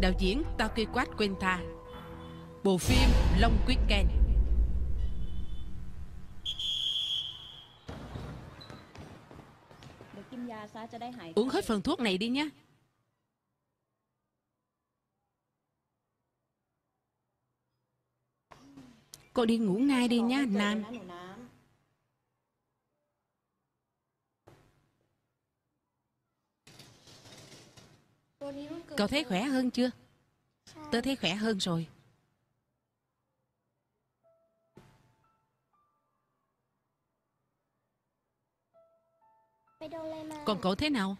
Đạo diễn Takiquat Quenta Bộ phim Long Quyết Ken. Uống hết phần thuốc này đi nhé. Cô đi ngủ ngay đi nhá, Nam. Cậu thấy khỏe hơn chưa? Tớ thấy khỏe hơn rồi. Còn cậu thế nào?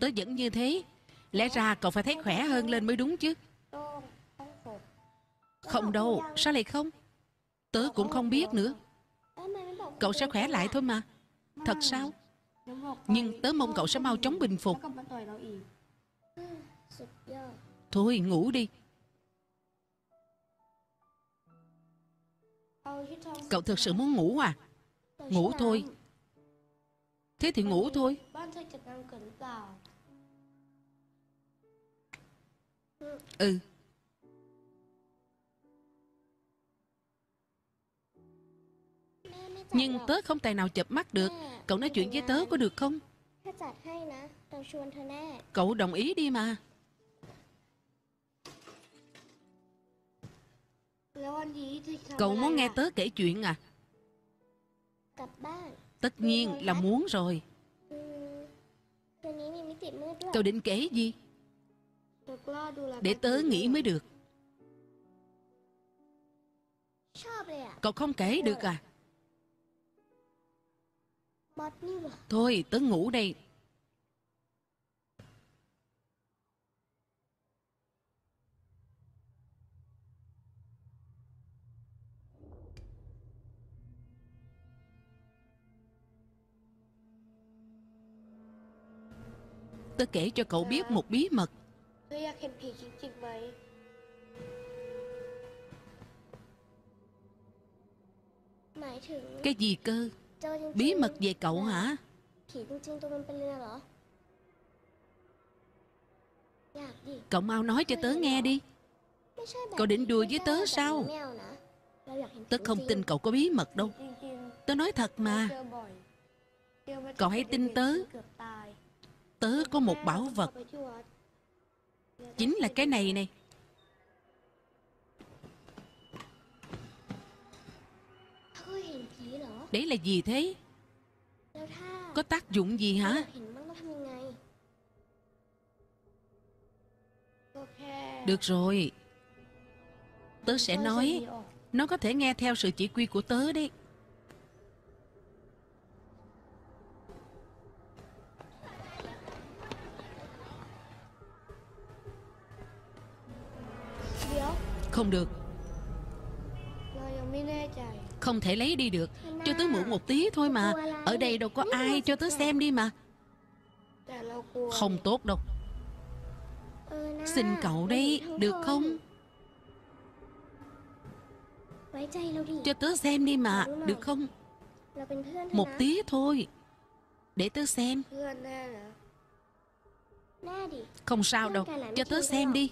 Tớ vẫn như thế. Lẽ ra cậu phải thấy khỏe hơn lên mới đúng chứ. Không đâu Sao lại không? Tớ cũng không biết nữa. Cậu sẽ khỏe lại thôi mà. Thật sao? Nhưng tớ mong cậu sẽ mau chóng bình phục Thôi, ngủ đi. Cậu thực sự muốn ngủ à? Ngủ thôi. Thế thì ngủ thôi. Ừ. Nhưng tớ không tài nào chập mắt được. Cậu nói chuyện với tớ có được không? Cậu đồng ý đi mà. Cậu muốn nghe tớ kể chuyện à? Tất nhiên là muốn rồi. Cậu định kể gì? Để tớ nghĩ mới được. Cậu không kể được à? Thôi tớ ngủ đây tôi kể cho cậu biết một bí mật. Cái gì cơ? Bí mật về cậu hả? Cậu mau nói cho tớ nghe đi. Cậu định đùa với tớ sao? Tớ không tin cậu có bí mật đâu. Tớ nói thật mà. Cậu hãy tin tớ. Tớ có một bảo vật. Chính là cái này này. Đấy là gì thế? Có tác dụng gì hả? Được rồi. Tớ sẽ nói. Nó có thể nghe theo sự chỉ quy của tớ đấy. Không được. Không thể lấy đi được. Cho tớ mượn một tí thôi mà. Ở đây đâu có ai cho tớ xem đi mà. Không tốt đâu. Xin cậu đây Được không? Cho tớ xem đi mà Được không? Một tí thôi. Để tớ xem. Không sao đâu. Cho tớ xem đi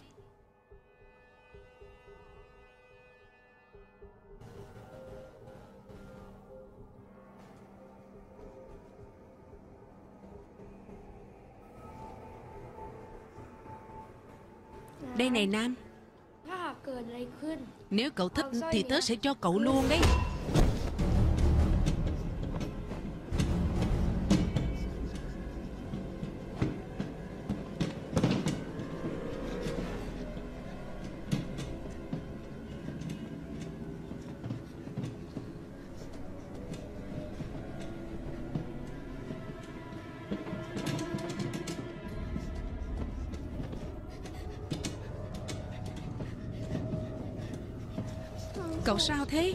Đây này Nam. Nếu cậu thích thì tớ sẽ cho cậu luôn đấy Cậu sao thế?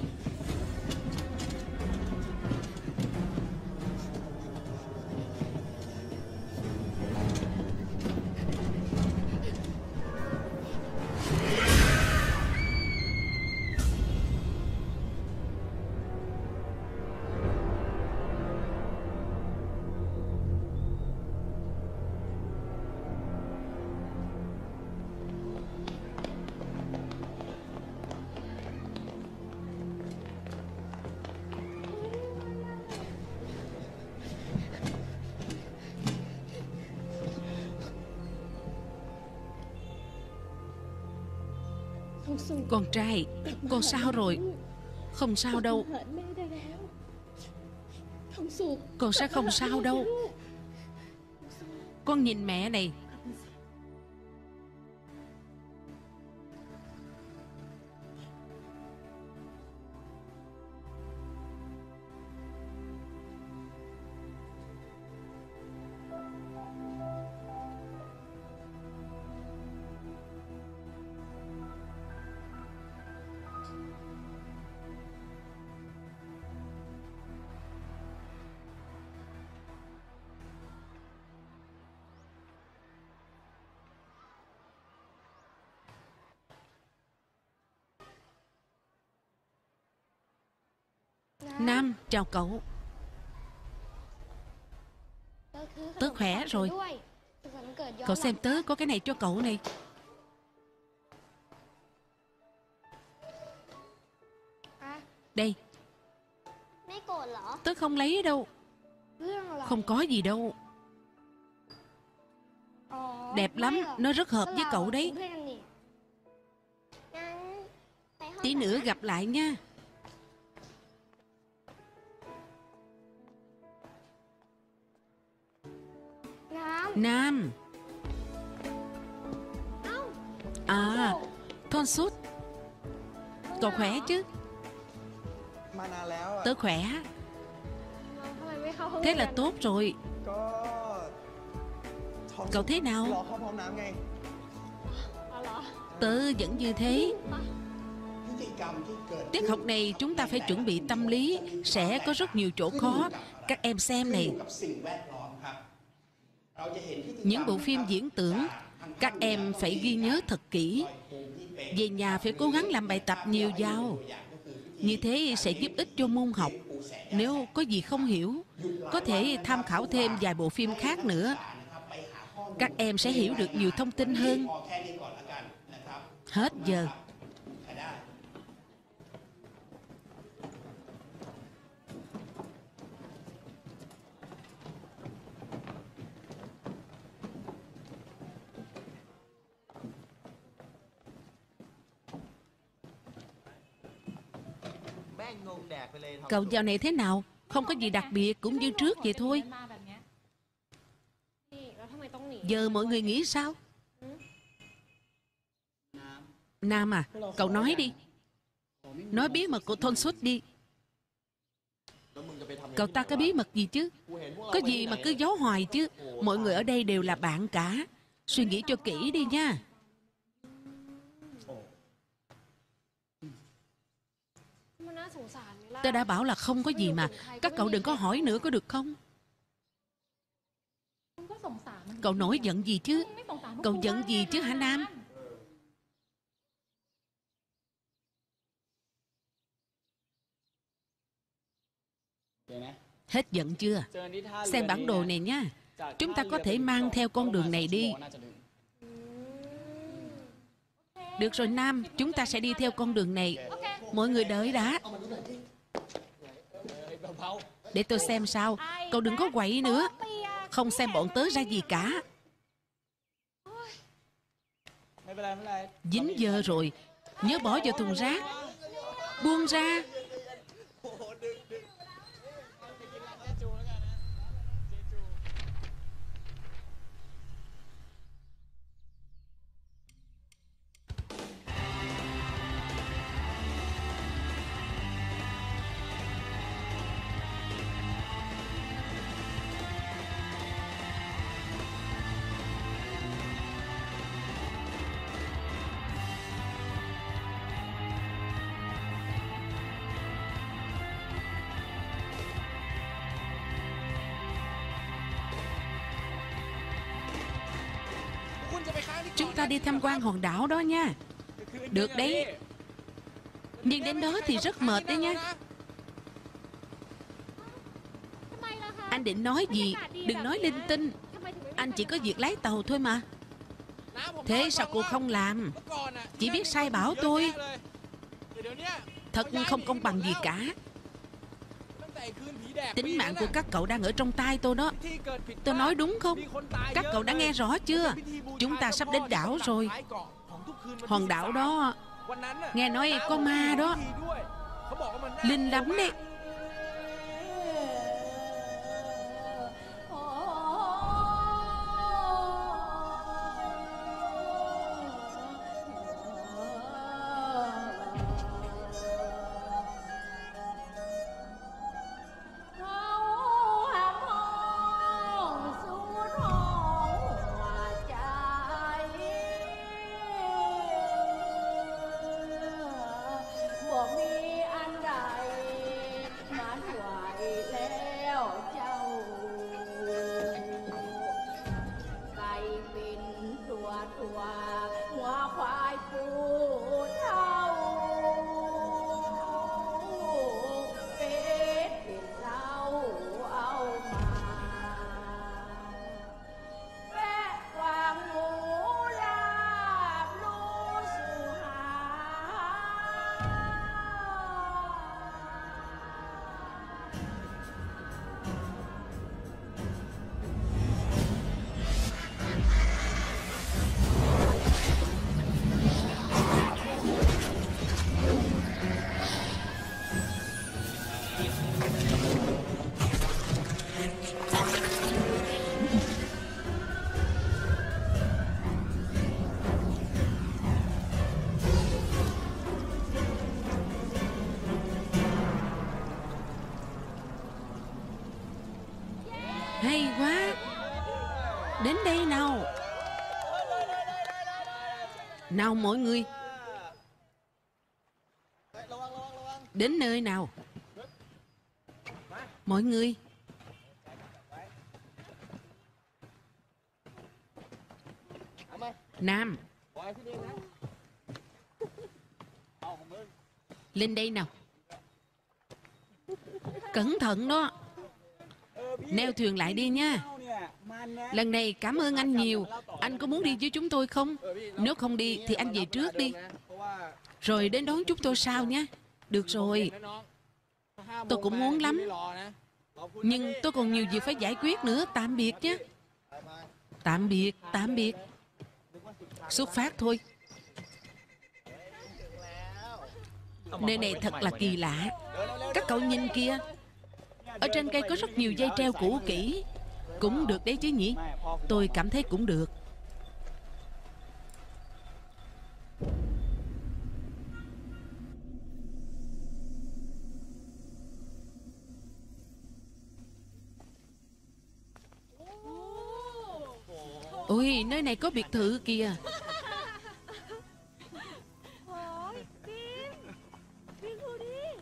Con trai. Con sao rồi? Không sao đâu. Con sẽ không sao đâu. Con nhìn mẹ này. Nam chào cậu Tớ khỏe rồi. Cậu xem tớ có cái này cho cậu này. Đây. Tớ không lấy đâu. Không có gì đâu. Đẹp lắm, Nó rất hợp với cậu đấy. Tí nữa gặp lại nha. Nam. À Con sút. Cậu khỏe chứ? Tớ khỏe. Thế là tốt rồi. Cậu thế nào? Tớ vẫn như thế. Tiết học này chúng ta phải chuẩn bị tâm lý. Sẽ có rất nhiều chỗ khó. Các em xem này. Những bộ phim diễn tưởng, Các em phải ghi nhớ thật kỹ. Về nhà phải cố gắng làm bài tập nhiều giao Như thế sẽ giúp ích cho môn học. Nếu có gì không hiểu, Có thể tham khảo thêm vài bộ phim khác nữa. Các em sẽ hiểu được nhiều thông tin hơn. Hết giờ. Cậu dạo này thế nào? Không có gì đặc biệt, cũng như trước vậy thôi. Giờ mọi người nghĩ sao? Nam à Cậu nói đi. Nói bí mật của thôn suốt đi. Cậu ta có bí mật gì chứ? Có gì mà cứ giấu hoài chứ? Mọi người ở đây đều là bạn cả. Suy nghĩ cho kỹ đi nha. Tớ đã bảo là không có gì mà. Các cậu đừng có hỏi nữa có được không? Cậu nổi giận gì chứ? Cậu giận gì chứ hả Nam? Hết giận chưa? Xem bản đồ này nha. Chúng ta có thể mang theo con đường này đi. Được rồi Nam, Chúng ta sẽ đi theo con đường này. Mọi người đợi đã. Để tôi xem sao. Cậu đừng có quậy nữa. Không xem bọn tớ ra gì cả. Dính dơ rồi. Nhớ bỏ vào thùng rác. Buông ra. đi tham quan hòn đảo đó nha. Được đấy. Nhưng đến đó thì rất mệt đấy nha. Anh định nói gì? Đừng nói linh tinh. Anh chỉ có việc lái tàu thôi mà. Thế sao cô không làm? Chỉ biết sai bảo tôi. Thật không công bằng gì cả. Tính mạng của các cậu đang ở trong tay tôi đó. Tôi nói đúng không? Các cậu đã nghe rõ chưa? Chúng ta sắp đến đảo rồi. Hòn đảo đó Nghe nói có ma đó. Linh lắm đấy. nào không mọi người? Đến nơi nào? Mọi người? Nam. Lên đây nào. Cẩn thận đó. Neo thuyền lại đi nha. Lần này cảm ơn anh nhiều. Anh có muốn đi với chúng tôi không? Nếu không đi thì anh về trước đi. Rồi đến đón chúng tôi sau nhé. Được rồi. Tôi cũng muốn lắm. Nhưng tôi còn nhiều việc phải giải quyết nữa. Tạm biệt nhé. Tạm biệt, tạm biệt. Xuất phát thôi. Nơi này thật là kỳ lạ. Các cậu nhìn kia Ở trên cây có rất nhiều dây treo cũ kỹ. Cũng được đấy chứ nhỉ? Tôi cảm thấy cũng được. nơi này có biệt thự kìa.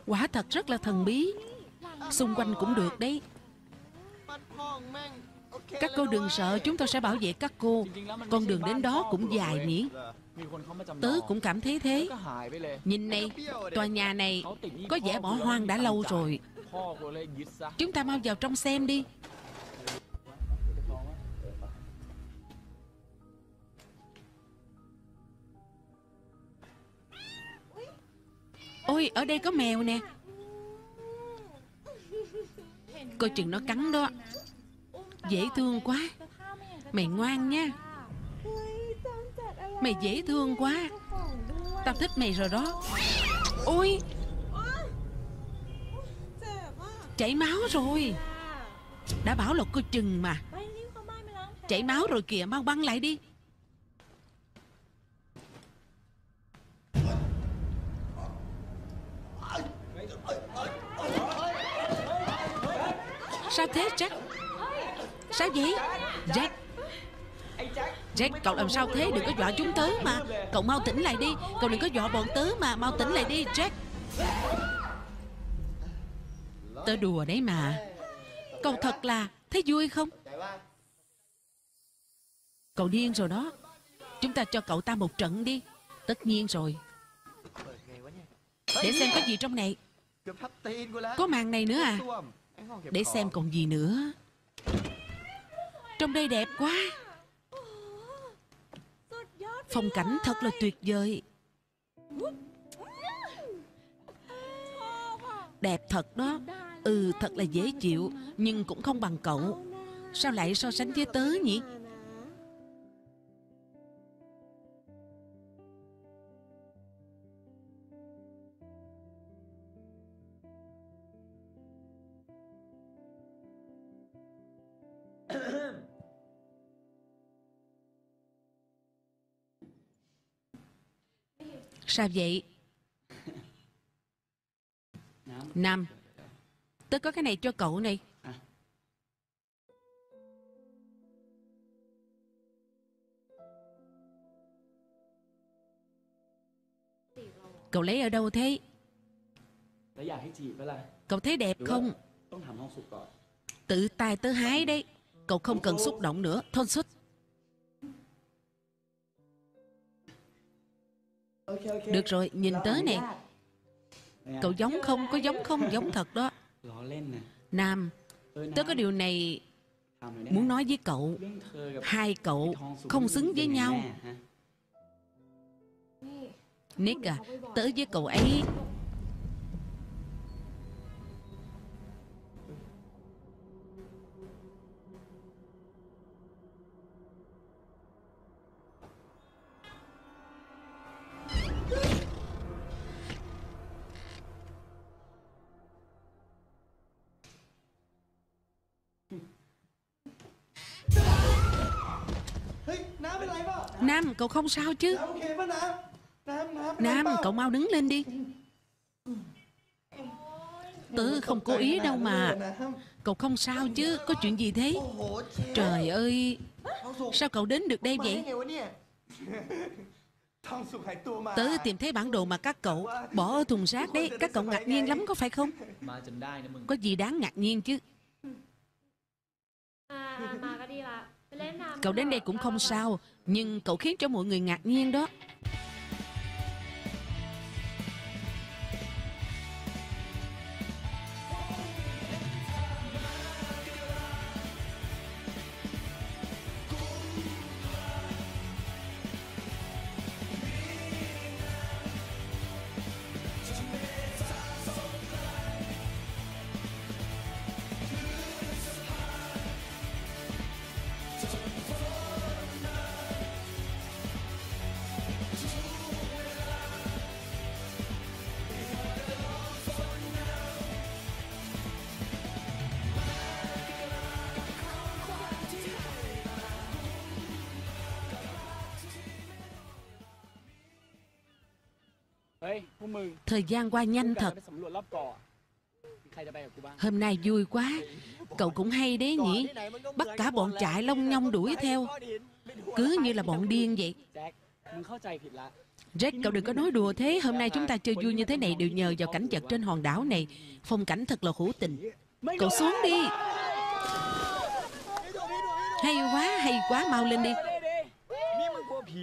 Quả thật rất là thần bí. Xung quanh cũng được đấy. Các cô đừng sợ Chúng tôi sẽ bảo vệ các cô. Con đường đến đó cũng dài nhỉ. Tớ cũng cảm thấy thế. Nhìn này Tòa nhà này Có vẻ bỏ hoang đã lâu rồi. Chúng ta mau vào trong xem đi. Ôi ở đây có mèo nè. Coi chừng nó cắn đó. Dễ thương quá. Mày ngoan nha. Mày dễ thương quá. Tao thích mày rồi đó. Ôi. Chảy máu rồi. Đã bảo là coi chừng mà. Chảy máu rồi kìa, Mau băng lại đi. Sao thế, Jack? Sao vậy? Jack? Jack, cậu làm sao thế? Đừng có dọa chúng tớ mà. Cậu mau tỉnh lại đi. Cậu đừng có dọa bọn tớ mà. Mau tỉnh lại đi, Jack. Tớ đùa đấy mà. Cậu thật là Thấy vui không? Cậu điên rồi đó. Chúng ta cho cậu ta một trận đi. Tất nhiên rồi. Để xem có gì trong này. Có màn này nữa à? Để xem còn gì nữa. Trong đây đẹp quá. Phong cảnh thật là tuyệt vời. Đẹp thật đó. Ừ thật là dễ chịu, Nhưng cũng không bằng cậu. Sao lại so sánh với tớ nhỉ? Sao vậy? Nam Tớ có cái này cho cậu này Cậu lấy ở đâu thế? Cậu thấy đẹp không? Tự tay tớ hái đấy Cậu không cần xúc động nữa thôn xích Được rồi, nhìn tới nè. Cậu giống không, có giống không, giống thật đó. Nam Tớ có điều này Muốn nói với cậu. Hai cậu không xứng với nhau. Nick à Tớ với cậu ấy. Nam cậu không sao chứ? Nam. Cậu mau đứng lên đi. Tớ không cố ý đâu mà Cậu không sao chứ Có chuyện gì thế? Trời ơi. Sao cậu đến được đây vậy? Tớ tìm thấy bản đồ mà các cậu Bỏ ở thùng rác đấy Các cậu ngạc nhiên lắm có phải không? Có gì đáng ngạc nhiên chứ? Cậu đến đây cũng không sao. Nhưng cậu khiến cho mọi người ngạc nhiên đó. Thời gian qua nhanh thật. Hôm nay vui quá. Cậu cũng hay đấy nhỉ. Bắt cả bọn trại lông nhong đuổi theo. Cứ như là bọn điên vậy. Jack, cậu đừng có nói đùa thế. Hôm nay chúng ta chơi vui như thế này Đều nhờ vào cảnh vật trên hòn đảo này. Phong cảnh thật là hữu tình. Cậu xuống đi. Hay quá hay quá, mau lên đi.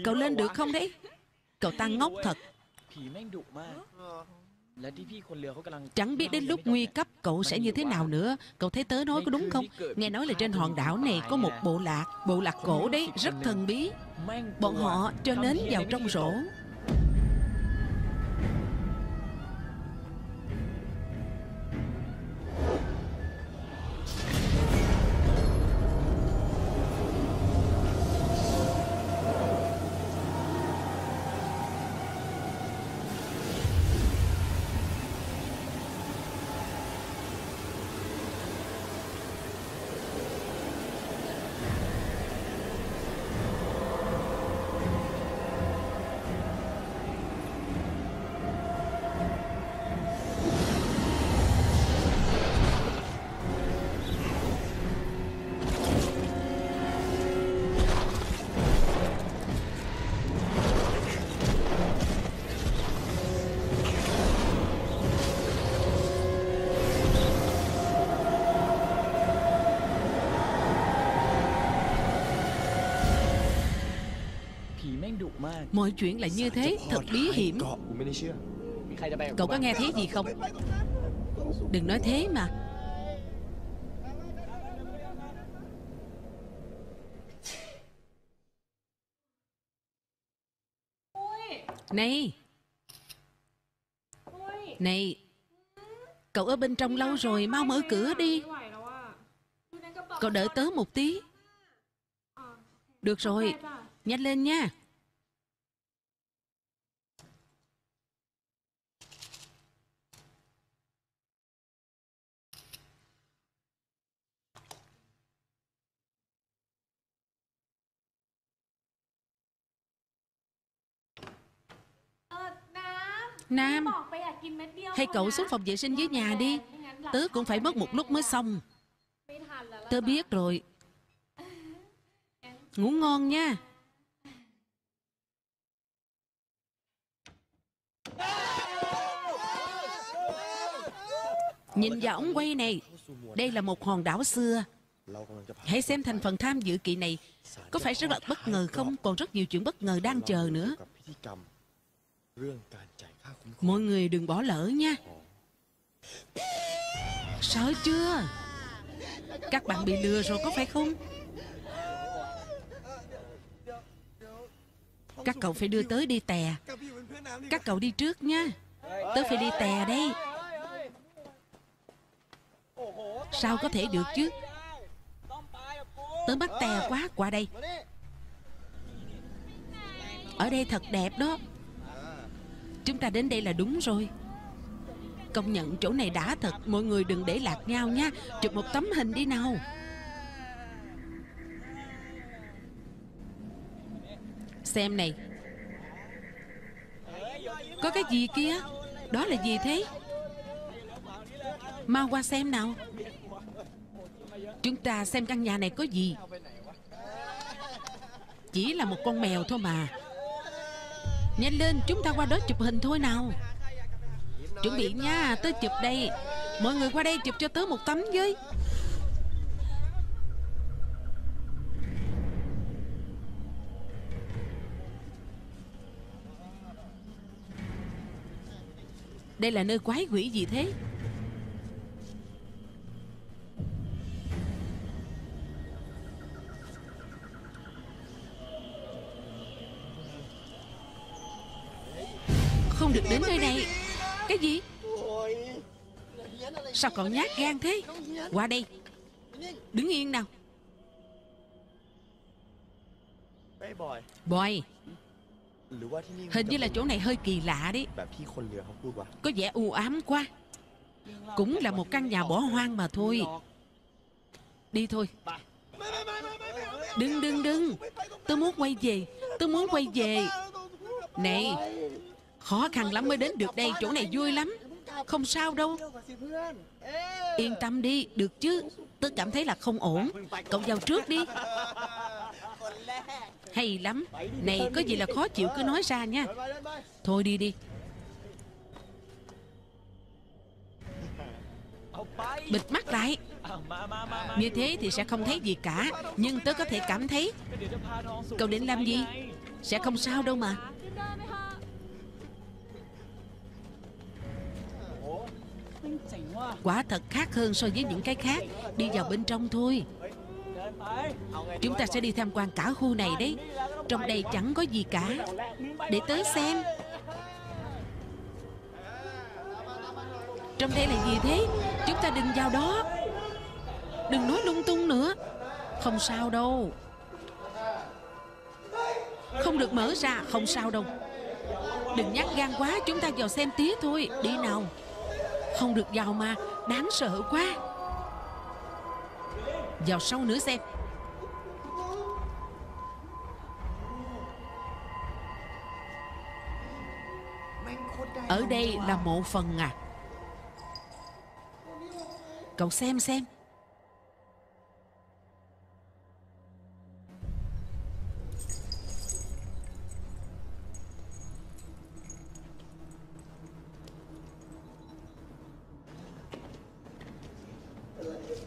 Cậu lên được không đấy? Cậu ta ngốc thật. ผีแม่งดุมาก และที่พี่คนเรือเขากำลัง Chẳng biết đến lúc nguy cấp cậu sẽ như thế nào nữa Cậu thấy tớ nói có đúng không Nghe nói là trên hòn đảo này có một bộ lạc Bộ lạc cổ đấy rất thần bí แม่ง Bọn họ cho nến vào trong rổ Mọi chuyện là như thế Thật bí hiểm. Cậu có nghe thấy gì không? Đừng nói thế mà. Này. Này Cậu ở bên trong lâu rồi Mau mở cửa đi. Cậu đợi tớ một tí. Được rồi Nhanh lên nha. Nam. Hay cậu xuống phòng vệ sinh dưới nhà đi. Tớ cũng phải mất một lúc mới xong. Tớ biết rồi. Ngủ ngon nha. Nhìn vào ống quay này, Đây là một hòn đảo xưa. Hãy xem thành phần tham dự kỳ này. Có phải rất là bất ngờ không? Còn rất nhiều chuyện bất ngờ đang chờ nữa. Mọi người đừng bỏ lỡ nha. Sợ chưa? Các bạn bị lừa rồi có phải không? Các cậu phải đưa tới đi tè. Các cậu đi trước nha. Tớ phải đi tè đây. Sao có thể được chứ? Tớ bắt tè quá. Qua đây. Ở đây thật đẹp đó. Chúng ta đến đây là đúng rồi. Công nhận chỗ này đã thật, Mọi người đừng để lạc nhau nha. Chụp một tấm hình đi nào. Xem này. Có cái gì kia? Đó là gì thế? Mau qua xem nào. Chúng ta xem căn nhà này có gì. Chỉ là một con mèo thôi mà. Nhanh lên, chúng ta qua đó chụp hình thôi nào. Chuẩn bị nha Tớ chụp đây. Mọi người qua đây chụp cho tớ một tấm với. Đây là nơi quái quỷ gì thế? Đến nơi này. Cái gì? Sao cậu nhát gan thế? Qua đây. Đứng yên nào. Boy. Hình như là chỗ này hơi kỳ lạ đấy. Có vẻ u ám quá. Cũng là một căn nhà bỏ hoang mà thôi. Đi thôi. Đừng đừng đừng. Tôi muốn quay về. Tôi muốn quay về. Này. Khó khăn lắm mới đến được đây, Chỗ này vui lắm. Không sao đâu. Yên tâm đi, Được chứ. Tớ cảm thấy là không ổn. Cậu vào trước đi. Hay lắm. Này, có gì là khó chịu, cứ nói ra nha. Thôi đi đi. Bịt mắt lại. Như thế thì sẽ không thấy gì cả, Nhưng tớ có thể cảm thấy. Cậu định làm gì? Sẽ không sao đâu mà. Quả thật khác hơn so với những cái khác. Đi vào bên trong thôi. Chúng ta sẽ đi tham quan cả khu này đấy. Trong đây chẳng có gì cả. Để tới xem. Trong đây là gì thế? Chúng ta đừng vào đó. Đừng nói lung tung nữa. Không sao đâu. Không được mở ra. Không sao đâu. Đừng nhát gan quá. Chúng ta vào xem tí thôi. Đi nào. Không được vào mà, Đáng sợ quá. Vào sau nữa xem. Ở đây là mộ phần à. Cậu xem xem.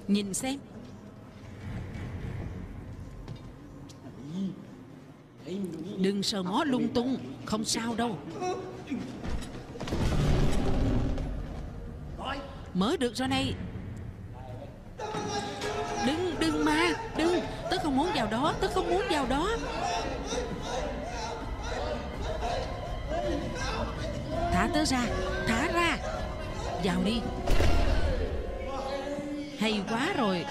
Nhìn xem. Đừng sờ mó lung tung Không sao đâu. Mở được rồi này. Đừng, đừng mà Đừng, tớ không muốn vào đó Tớ không muốn vào đó. Thả tớ ra Thả ra. Vào đi. Hay quá rồi.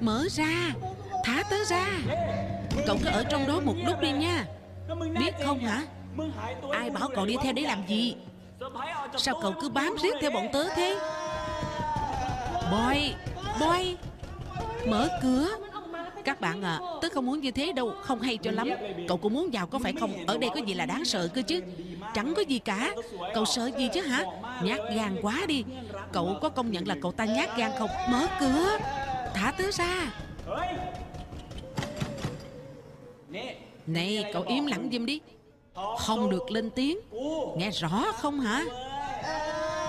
Mở ra. Thả tớ ra. Cậu cứ ở trong đó một lúc đi nha. Biết không hả? Ai bảo cậu đi theo để làm gì? Sao cậu cứ bám riết theo bọn tớ thế? Boy Boy. Mở cửa. Các bạn ạ à, Tớ không muốn như thế đâu. Không hay cho lắm. Cậu cũng muốn vào có phải không? Ở đây có gì là đáng sợ cơ chứ? Chẳng có gì cả. Cậu sợ gì chứ hả? Nhát gan quá đi. Cậu có công nhận là cậu ta nhát gan không? Mở cửa. Thả tớ ra. Này, cậu im lặng giùm đi. Không được lên tiếng. Nghe rõ không hả?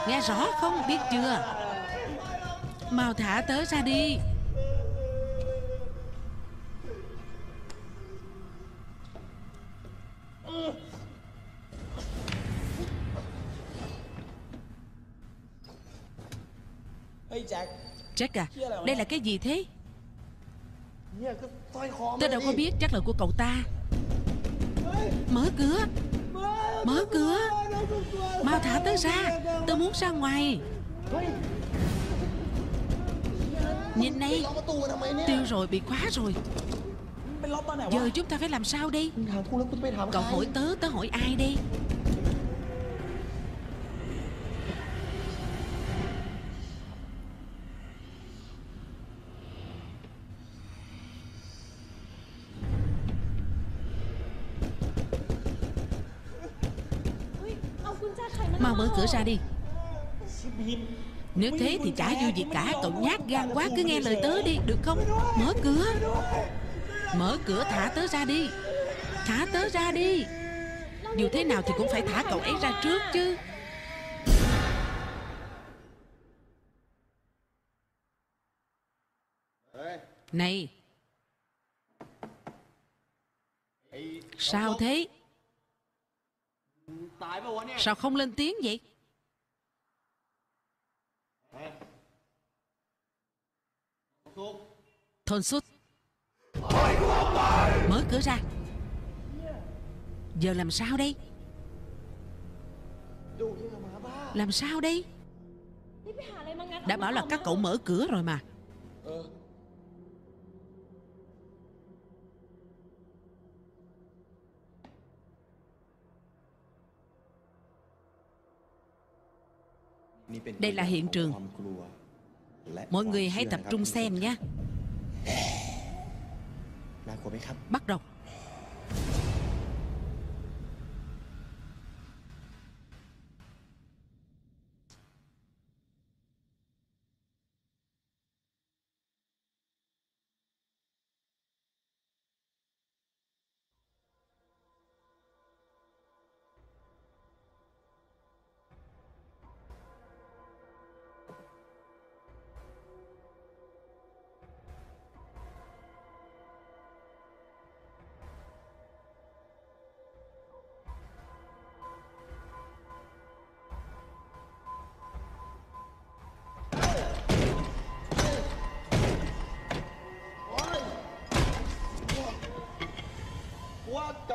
Nghe rõ không? Biết chưa? Mau thả tớ ra đi. Jack. À Đây là cái gì thế? Tôi đâu có biết chắc là của cậu ta. Mở cửa. Mở cửa. Mau thả tớ ra. Tớ muốn ra ngoài. Nhìn này. Tiêu rồi bị khóa rồi. Giờ chúng ta phải làm sao đây? Cậu hỏi tớ Tớ hỏi ai đây? cửa ra đi. Nếu thế thì chả vui gì cả, Cậu nhát gan quá, cứ nghe lời tớ đi, Được không? Mở cửa. Mở cửa, thả tớ ra đi. Thả tớ ra đi. Dù thế nào thì cũng phải thả cậu ấy ra trước chứ. Này. Sao thế? Sao không lên tiếng vậy? Thôn sút. Mới cửa ra. Giờ làm sao đây? Làm sao đây? Đã bảo là các cậu mở cửa rồi mà. Đây là hiện trường. Mọi người hãy tập trung xem nhé. Bắt đầu.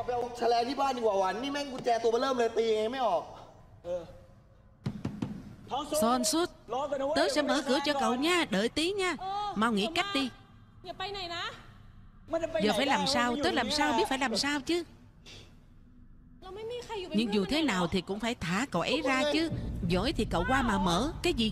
ลับไปเอาแฉลงที่บ้านดีกว่าวันนี่แม่งกุญแจตัวเบอร์เริ่มเลยตีไงไม่ออก ท้องสุด Son suốt รอกันนะเว้ย Tớ sẽ mở cửa cho cậu nha Đợi tí nha เออ Mau nghĩ เดี๋ยว cách มา đi อย่าไปไหนนะ มันจะไปไหน Giờ phải làm ได้วะ sao มันอยู่ Tớ làm ตรง sao เนี้ย biết phải làm sao chứ เราไม่มีใครอยู่เป็น Nhưng เพื่อน dù thế มันเลย nào เหรอ thì cũng phải thả cậu ấy ra chứ Giỏi thì cậu qua mà mở Cái gì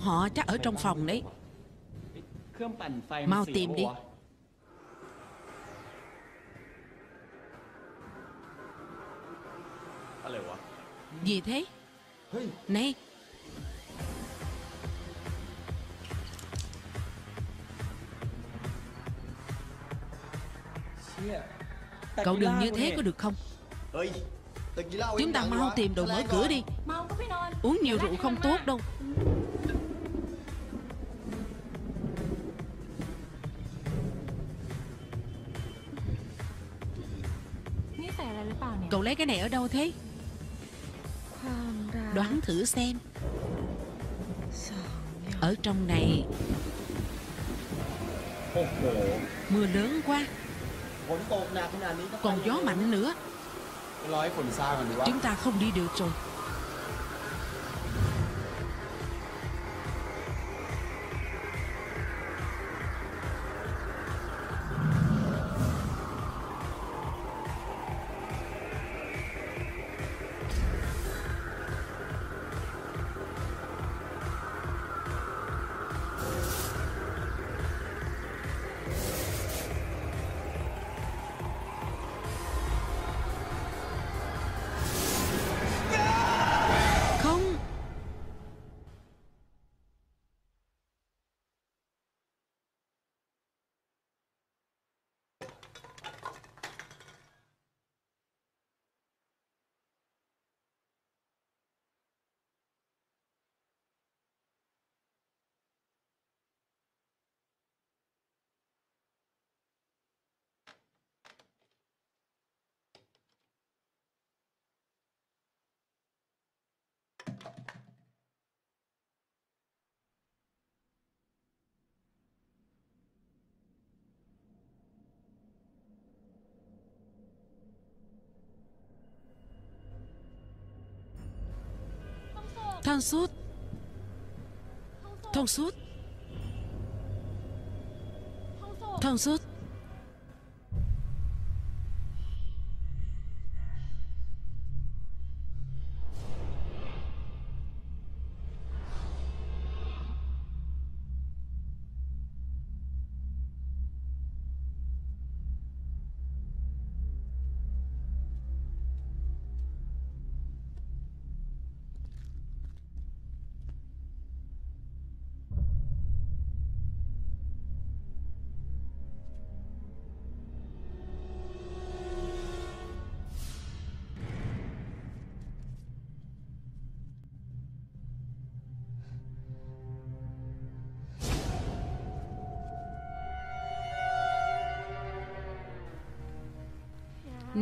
họ chắc ở trong phòng đấy. Mau tìm đi. Gì thế? Này. Cậu đừng như thế có được không? Chúng ta mau tìm đồ mở cửa đi. Uống nhiều rượu không tốt đâu. Cậu lấy cái này ở đâu thế? Đoán thử xem. Ở trong này. Mưa lớn quá. Còn gió mạnh nữa. Chúng ta không đi được rồi. Thông suốt Thông suốt Thông suốt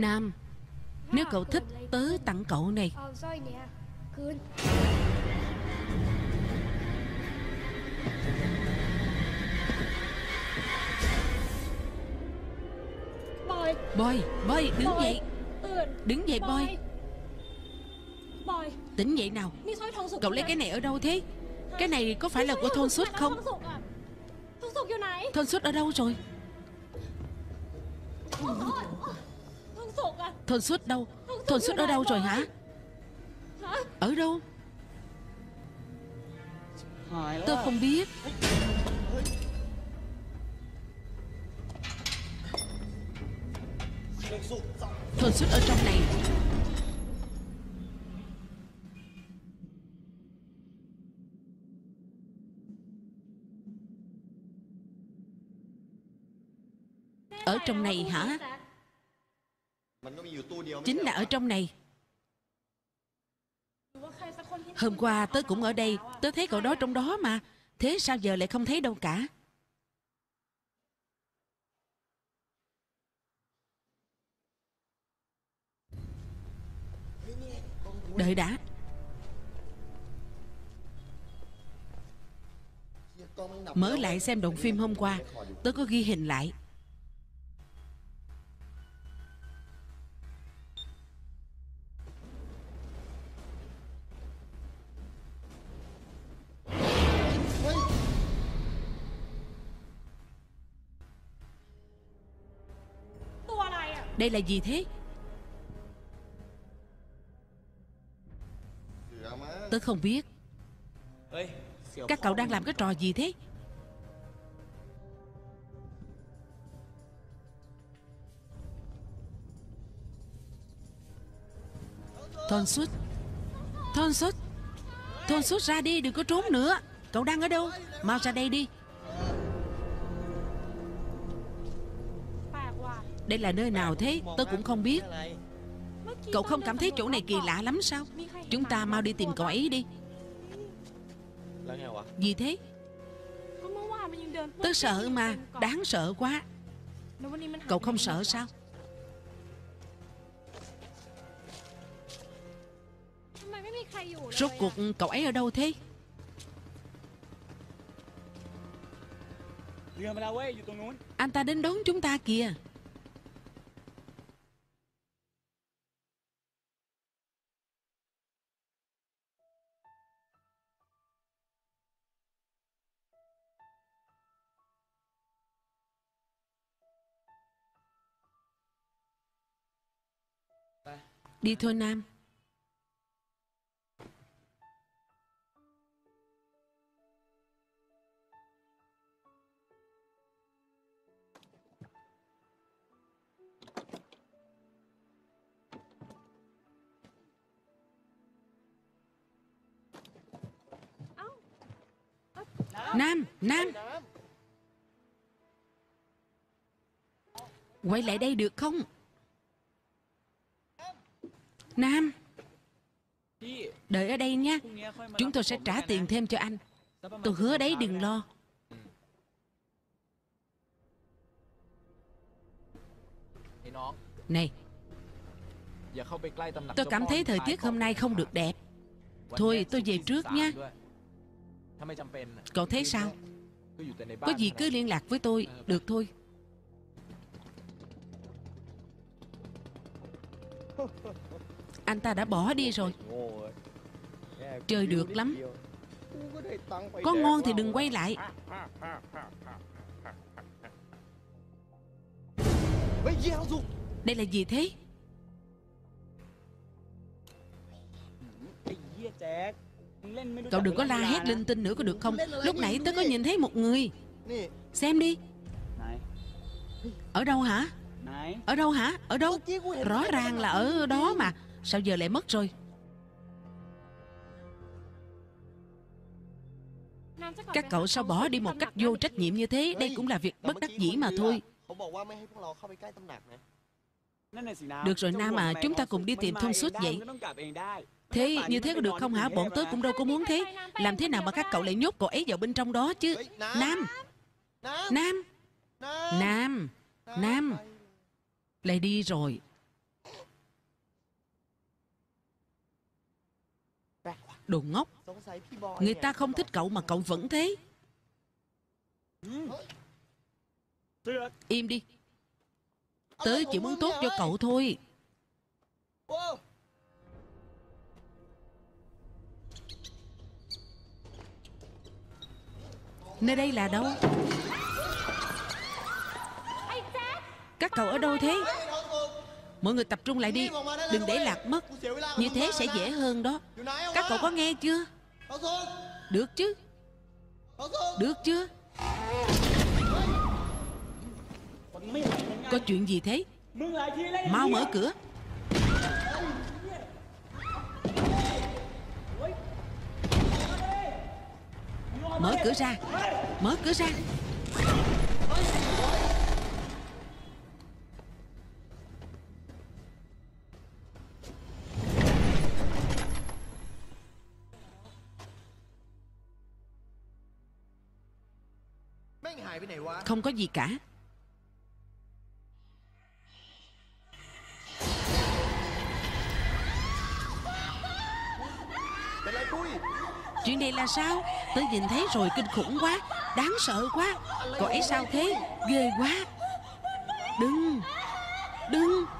Nam. Nếu cậu thích tớ tặng cậu này. Boy, Boy, đứng dậy. Đứng dậy Boy. Tỉnh dậy nào. Cậu lấy cái này ở đâu thế? Cái này có phải là của thôn suốt không? Thôn suốt ở đâu rồi? Thôn suốt đâu? Thôn suốt ở đâu rồi hả? Ở đâu? Tôi không biết. Thôn suốt ở trong này. Ở trong này hả? Chính là ở trong này. Hôm qua tớ cũng ở đây, Tớ thấy cậu đó trong đó mà. Thế sao giờ lại không thấy đâu cả? Đợi đã. Mở lại xem đoạn phim hôm qua, Tớ có ghi hình lại. Đây là gì thế? Tớ không biết. Các cậu đang làm cái trò gì thế? Thôn suốt Thôn suốt Thôn suốt ra đi, đừng có trốn nữa. Cậu đang ở đâu? Mau ra đây đi. Đây là nơi nào thế? Tôi cũng không biết. Cậu không cảm thấy chỗ này kỳ lạ lắm sao? Chúng ta mau đi tìm cậu ấy đi. Gì thế? Tớ sợ mà, Đáng sợ quá. Cậu không sợ sao? Rốt cuộc cậu ấy ở đâu thế? Anh ta đến đón chúng ta kìa. Đi thôi Nam. Nam Nam. Quay lại đây được không? Nam. Đợi ở đây nha. Chúng tôi sẽ trả tiền thêm cho anh. Tôi hứa đấy đừng lo. Này. Tôi cảm thấy thời tiết hôm nay không được đẹp. Thôi tôi về trước nha. Cậu thấy sao? Có gì cứ liên lạc với tôi. Được thôi. Anh ta đã bỏ đi rồi. Chơi được lắm. Có ngon thì đừng quay lại. Đây là gì thế? Cậu đừng có la hét linh tinh nữa có được không? Lúc nãy tớ có nhìn thấy một người. Xem đi. Ở đâu hả? Ở đâu hả? Ở đâu? Rõ ràng là ở đó mà. Sao giờ lại mất rồi? Các cậu sao bỏ đi một cách vô trách nhiệm như thế? Đây cũng là việc bất đắc dĩ mà thôi. Được rồi, Nam à Chúng ta cùng đi tìm thông suốt vậy. Thế như thế có được không hả? Bọn tớ cũng đâu có muốn thế. Làm thế nào mà các cậu lại nhốt cô ấy vào bên trong đó chứ? Nam! Nam! Nam! Nam! Lại đi rồi. Đồ ngốc. Người ta không thích cậu mà cậu vẫn thế. Im đi. Tớ chỉ muốn tốt cho cậu thôi. Nơi đây là đâu? Các cậu ở đâu thế? Mọi người tập trung lại đi. Đừng để lạc mất. Như thế sẽ dễ hơn đó. Các cậu có nghe chưa? Được chứ? Được chưa Có chuyện gì thế? Mau mở cửa. Mở cửa ra. Mở cửa ra. Không có gì cả. Chuyện này là sao? Tôi nhìn thấy rồi kinh khủng quá Đáng sợ quá. Cậu ấy sao thế? Ghê quá. Đừng Đừng.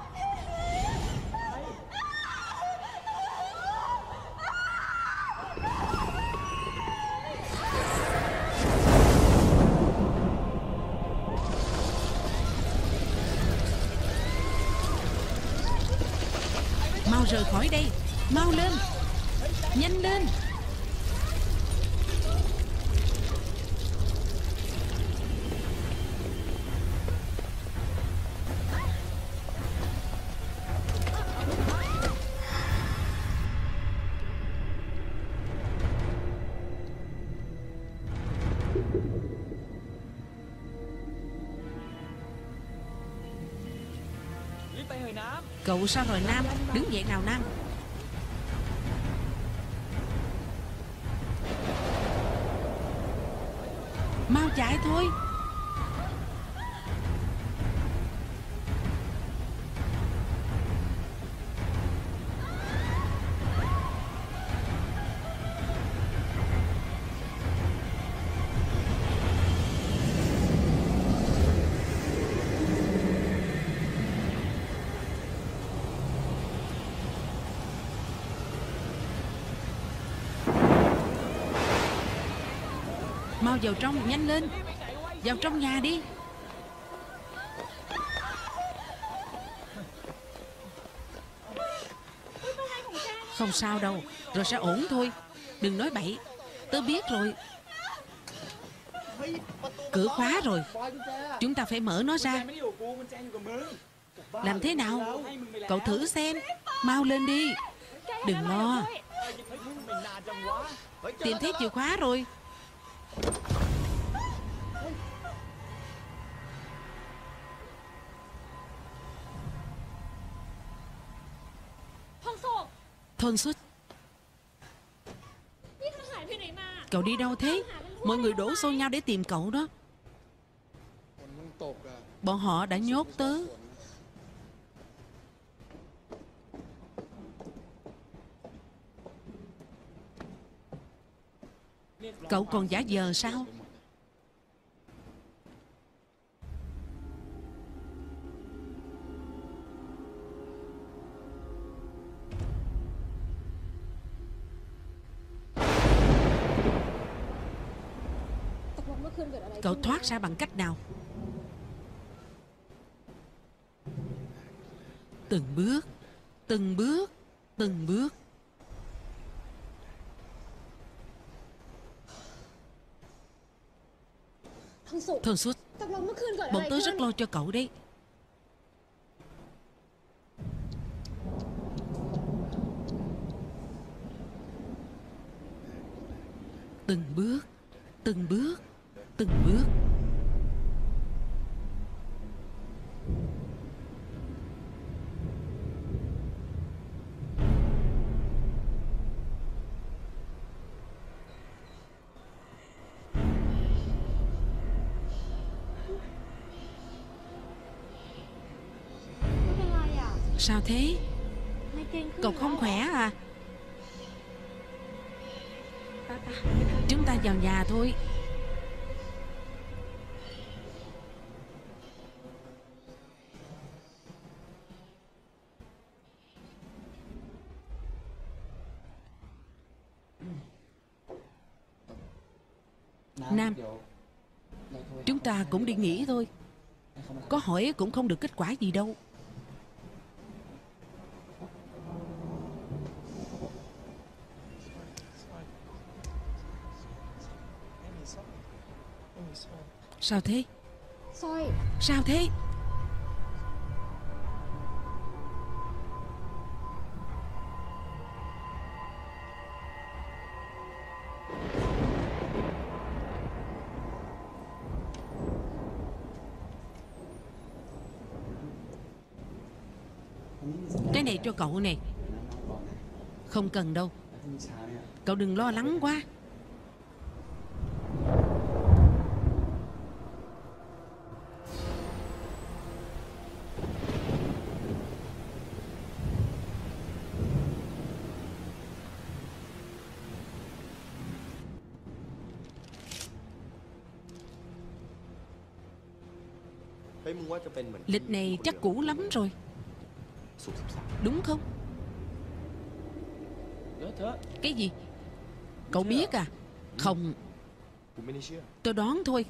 Rời khỏi đây. Sao rồi Nam? Đứng dậy nào Nam. Mau chạy thôi. Mau vào trong, nhanh lên. Vào trong nhà đi. Không sao đâu, rồi sẽ ổn thôi. Đừng nói bậy, tớ biết rồi. Cửa khóa rồi. Chúng ta phải mở nó ra. Làm thế nào? Cậu thử xem. Mau lên đi. Đừng lo. Tìm thấy chìa khóa rồi. Thôn xuất Cậu đi đâu thế? Mọi người đổ xô nhau để tìm cậu đó. Bọn họ đã nhốt tớ. Cậu còn giả giờ sao? Cậu thoát ra bằng cách nào? Từng bước Từng bước Từng bước. Thần suốt, Bọn tớ rất lo cho cậu đấy. Từng bước Từng bước Từng bước. Sao thế? Cậu không khỏe à? Chúng ta vào nhà thôi. Nam Chúng ta cũng đi nghỉ thôi. Có hỏi cũng không được kết quả gì đâu. Sao thế? Sao thế? Cái này cho cậu này Không cần đâu. Cậu đừng lo lắng quá. Lịch này chắc cũ lắm rồi. Đúng không? Cái gì? Cậu biết à? Không. Tôi đoán thôi.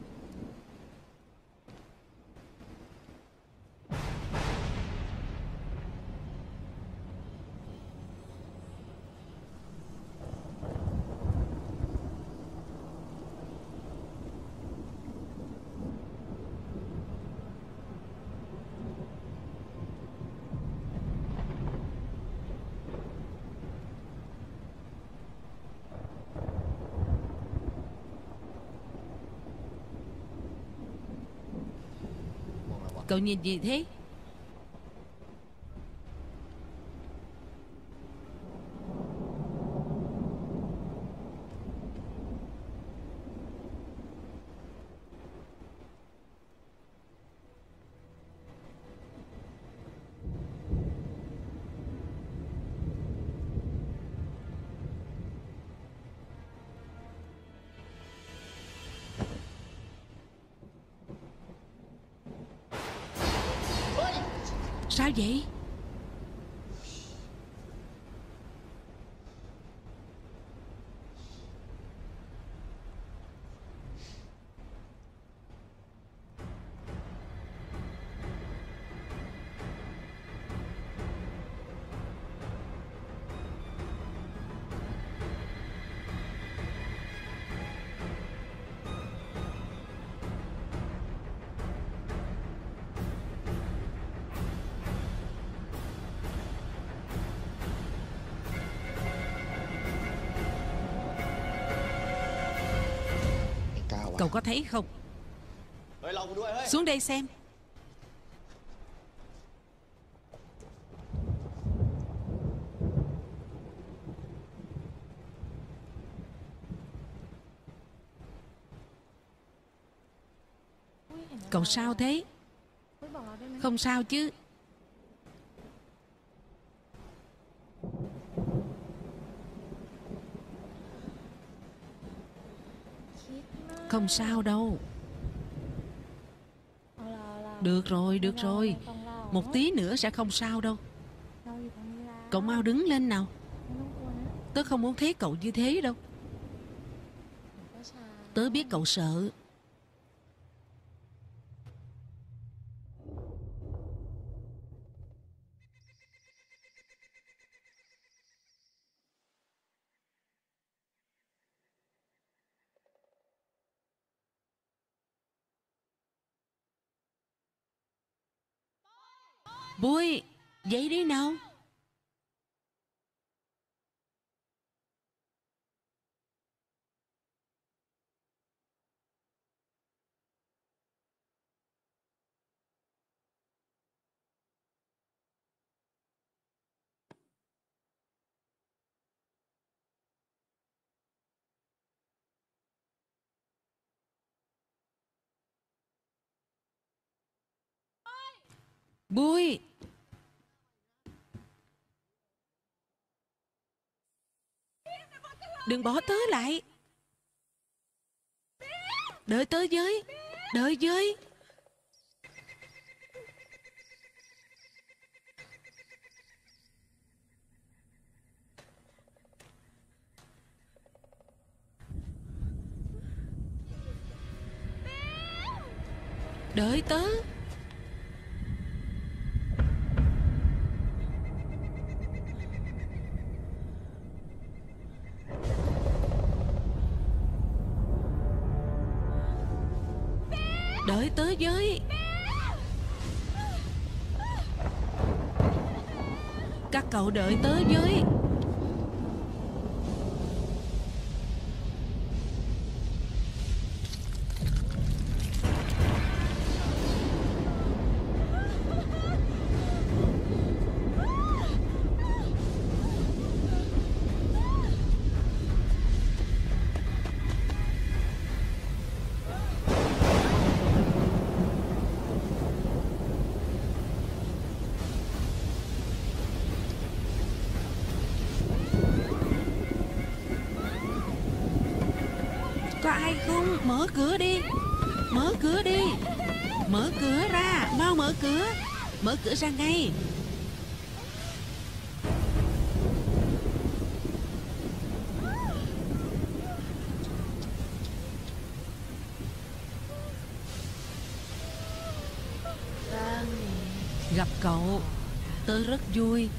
Cậu nhìn gì thế? Cậu có thấy không? Xuống đây xem. Cậu sao thế? Không sao chứ. Không sao đâu. Được rồi, được rồi. Một tí nữa sẽ không sao đâu. Cậu mau đứng lên nào. Tớ không muốn thấy cậu như thế đâu. Tớ biết cậu sợ. Bui Dậy đi nào. Bui Đừng bỏ tớ lại. Đợi tớ với Đợi với. Đợi tớ. Tới tớ với Các cậu đợi tớ với cửa đi. Mở cửa đi. Mở cửa ra. Mau mở cửa. Mở cửa ra ngay. Gặp cậu. Tớ rất vui.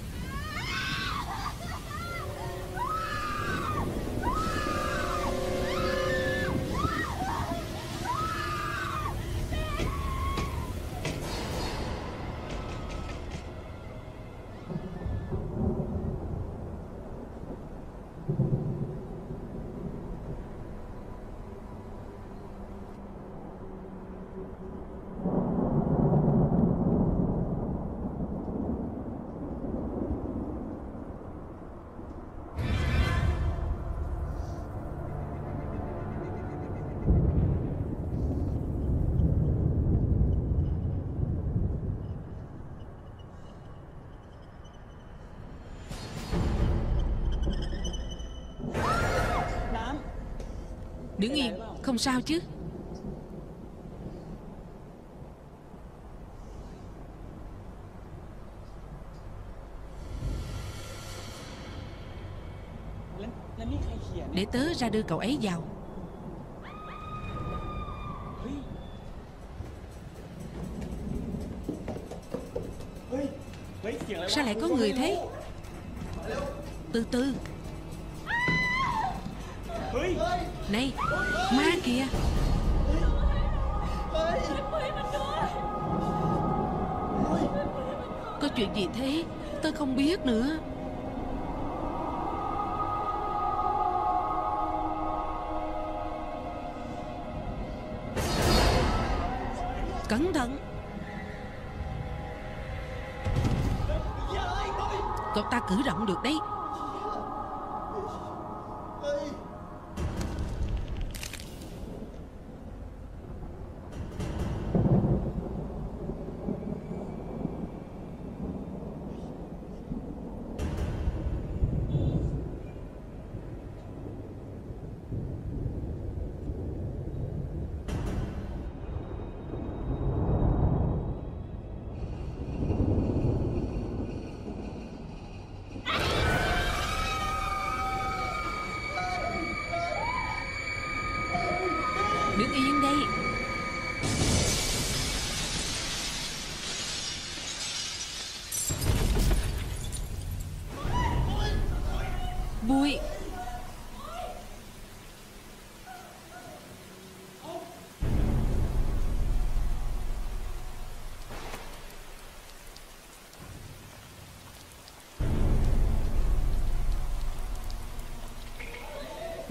Đứng yên Không sao chứ? Để tớ ra đưa cậu ấy vào. Sao lại có người thế? Từ từ. Này Ma kìa. Có chuyện gì thế? Tôi không biết nữa. Cẩn thận. Cậu ta cử động được đấy.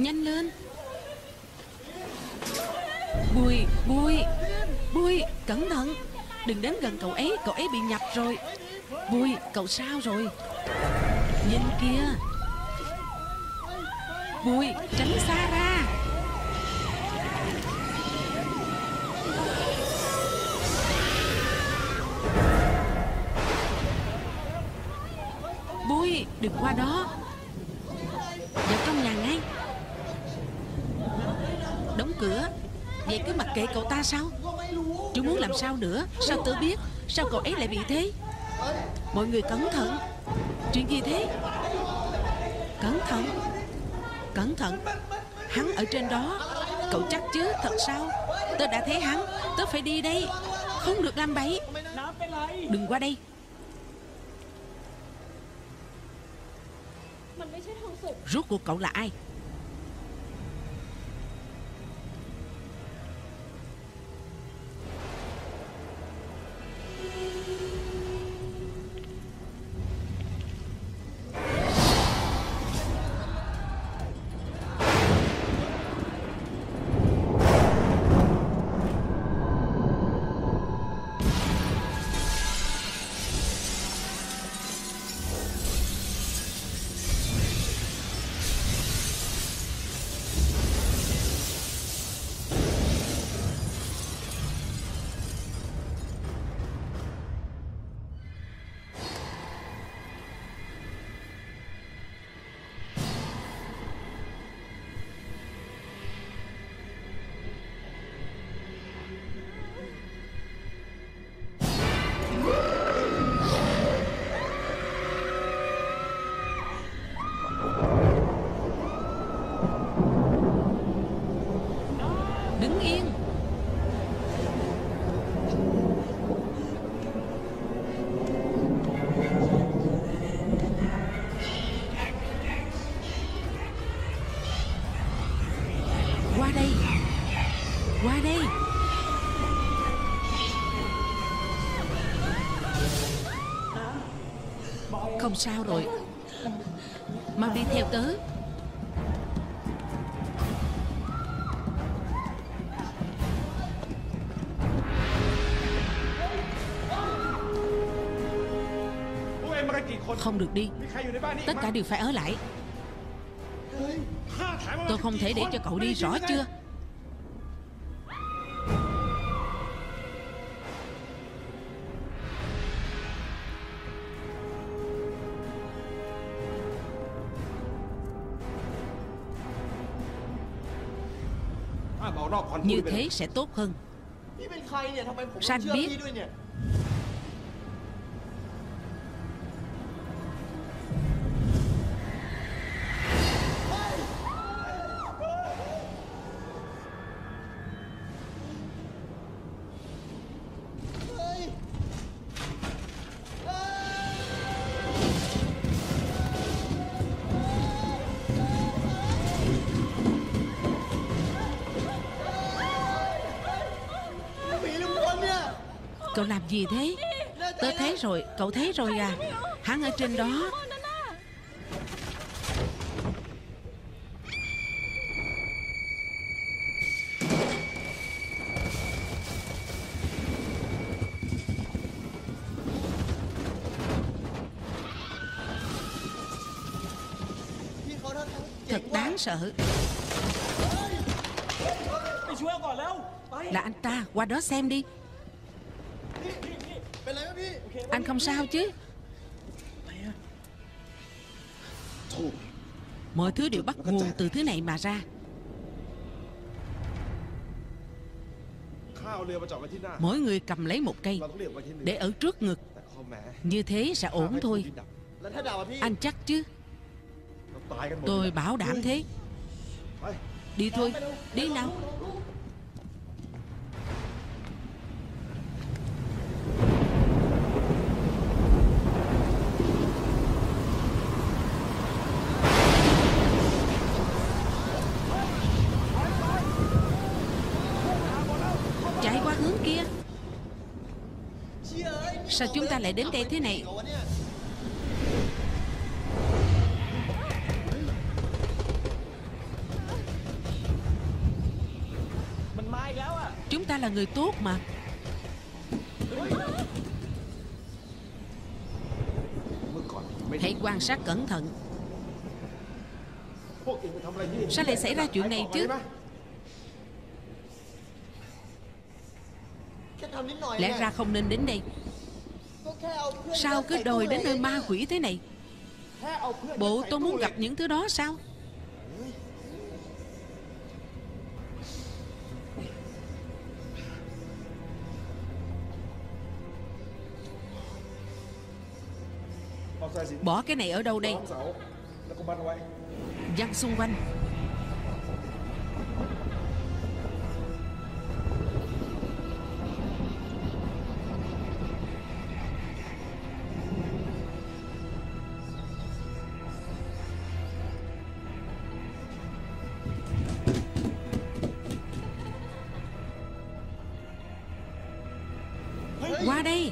Nhanh lên. Bùi Bùi Bùi, Cẩn thận. Đừng đến gần cậu ấy Cậu ấy bị nhập rồi. Bùi, Cậu sao rồi? Nhìn kia Bùi, Tránh xa ra. Bùi, Đừng qua đó Vào trong nhà ngay Đóng cửa. Vậy cứ mặc kệ cậu ta sao? Chú muốn làm sao nữa? Sao tớ biết? Sao cậu ấy lại bị thế? Mọi người cẩn thận. Chuyện gì thế? Cẩn thận. Cẩn thận. Hắn ở trên đó. Cậu chắc chứ? Thật sao? Tớ đã thấy hắn. Tớ phải đi đây. Không được làm bậy. Đừng qua đây. Rốt cuộc cậu là ai? Sao rồi? Mau đi theo tớ. Không được đi. Tất cả đều phải ở lại. Tôi không thể để cho cậu đi rõ chưa? Như thế sẽ tốt hơn. San biết. Cậu làm gì thế? Tớ thấy rồi Cậu thấy rồi à. Hắn ở trên đó. Thật đáng sợ. Là anh ta Qua đó xem đi anh không sao chứ? Mọi thứ đều bắt nguồn từ thứ này mà ra. Mỗi người cầm lấy một cây Để ở trước ngực. Như thế sẽ ổn thôi. Anh chắc chứ? Tôi bảo đảm thế. Đi thôi, đi nào. Sao chúng ta lại đến đây thế này? Chúng ta là người tốt mà. Hãy quan sát cẩn thận. Sao lại xảy ra chuyện này chứ? Lẽ ra không nên đến đây. Sao cứ đòi đến nơi ma quỷ thế này? Bộ tôi muốn gặp những thứ đó sao? Bỏ cái này ở đâu đây? Văng xung quanh. đây.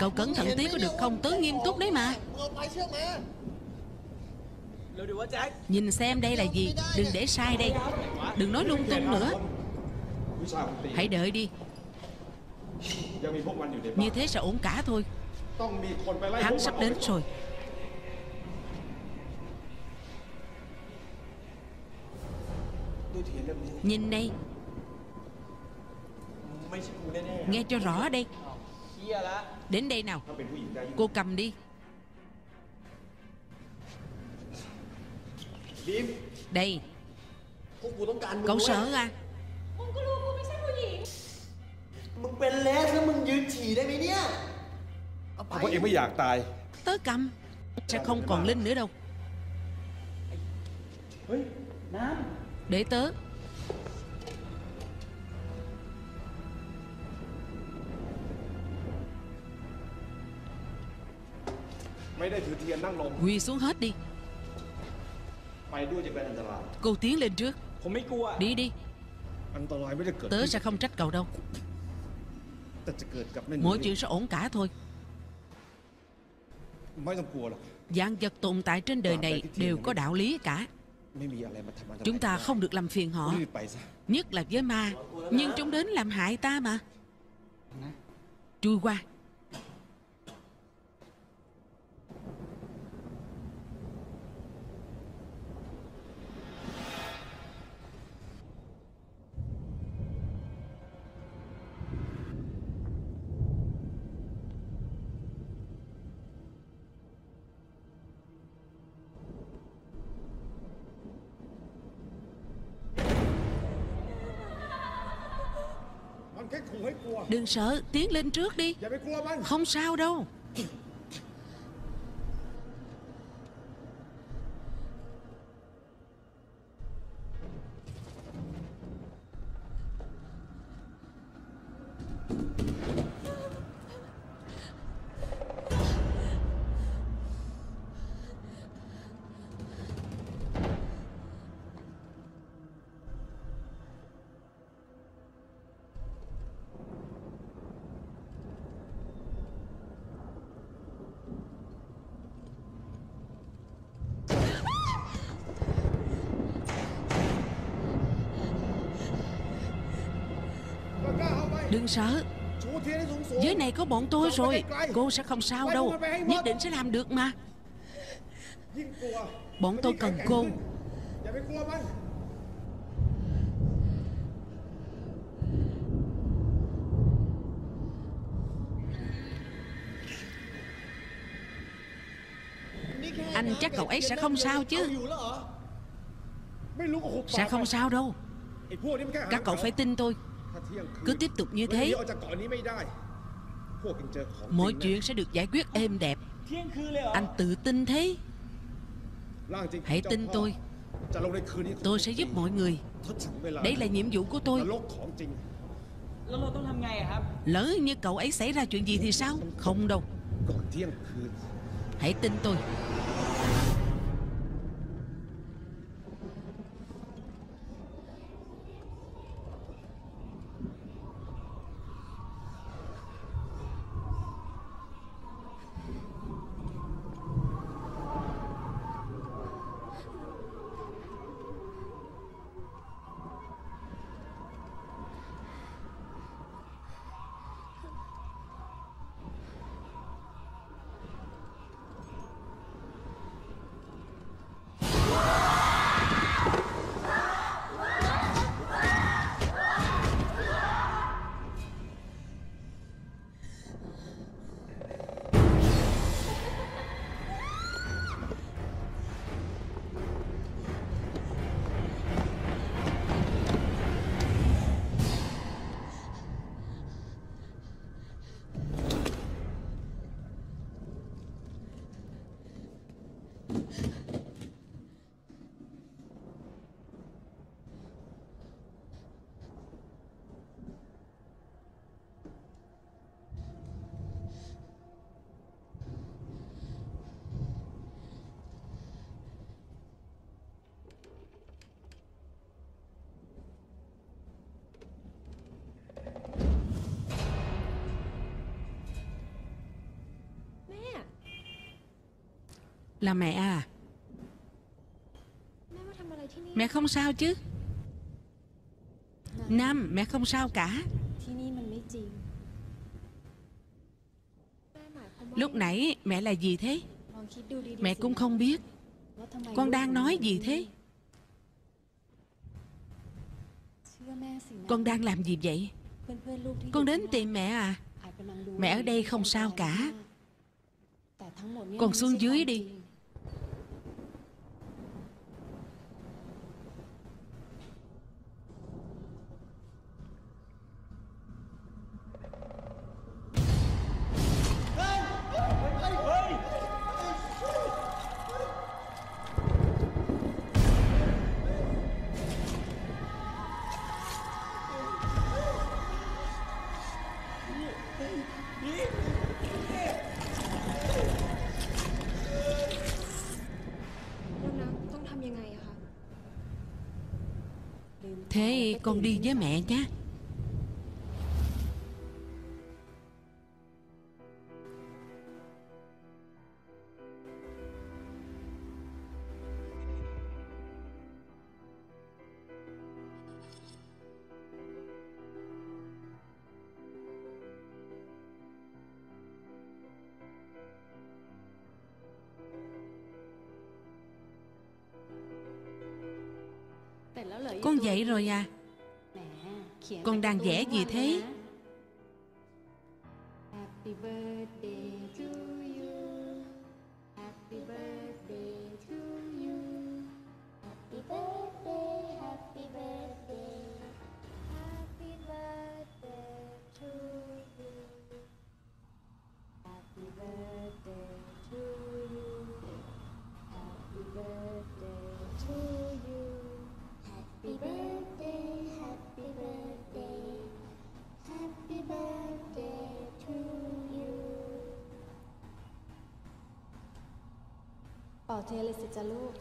Cậu cẩn thận tí có được không? Tớ nghiêm túc đấy mà. Nhìn xem đây là gì. Đừng để sai đây. Đừng nói lung tung nữa. Hãy đợi đi. Như thế sẽ ổn cả thôi. Hắn sắp đến rồi. Nhìn đây. Nghe cho rõ đây. Đến đây nào. Cô cầm đi. Đây. Cậu sợ à? Không có em mới giạc tài. Tớ cầm. Sẽ không còn Linh nữa đâu. Để tớ. ไม่ได้ถือเทียนนั่งลง Quỳ xuống hết đi ไปด้วยจะเป็นอันตราย Cô tiến lên trước ำผมไม่กลัว Đi đi อันตรายไม่ได้เกิด Tớ ขึ้น sẽ không trách cậu đâu แต่จะเกิดกับแม่ Mọi chuyện sẽ ổn cả thôi ไม่ต้องกลัวหรอก Dạng vật tồn tại trên đời này đều có đạo lý cả ไม่มีอะไรมาทำอันตราย Chúng ta không được làm phiền họ รีบไปซะ Nhất là với ma Nhưng chúng đến làm hại ta mà Trui qua Đừng sợ, tiến lên trước đi. Không sao đâu. Đừng sợ. Dưới này có bọn tôi rồi Cô sẽ không sao đâu. Nhất định sẽ làm được mà. Bọn tôi cần cô. Anh chắc cậu ấy sẽ không sao chứ. Sẽ không sao đâu. Các cậu. phải tin tôi. Cứ tiếp tục như thế Mọi chuyện sẽ được giải quyết êm đẹp. Anh tự tin thế. Hãy tin tôi. Tôi sẽ giúp mọi người. Đây là nhiệm vụ của tôi. Lỡ như cậu ấy xảy ra chuyện gì thì sao? Không đâu. Hãy tin tôi. Là mẹ à. Mẹ không sao chứ? Nam, mẹ không sao cả. Lúc nãy mẹ là gì thế? Mẹ cũng không biết. Con đang nói gì thế? Con đang làm gì vậy? Con đến tìm mẹ à? Mẹ ở đây không sao cả. Còn xuống dưới đi. Con đi với mẹ nhé. Con dậy rồi à? Con đang vẽ gì thế?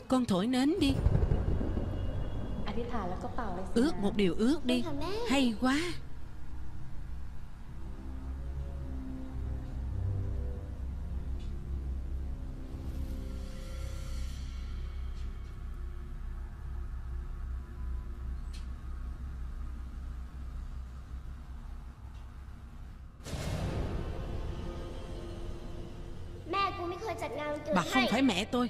Con thổi nến đi. Ước một điều ước đi. Hay quá. Bà không phải mẹ tôi.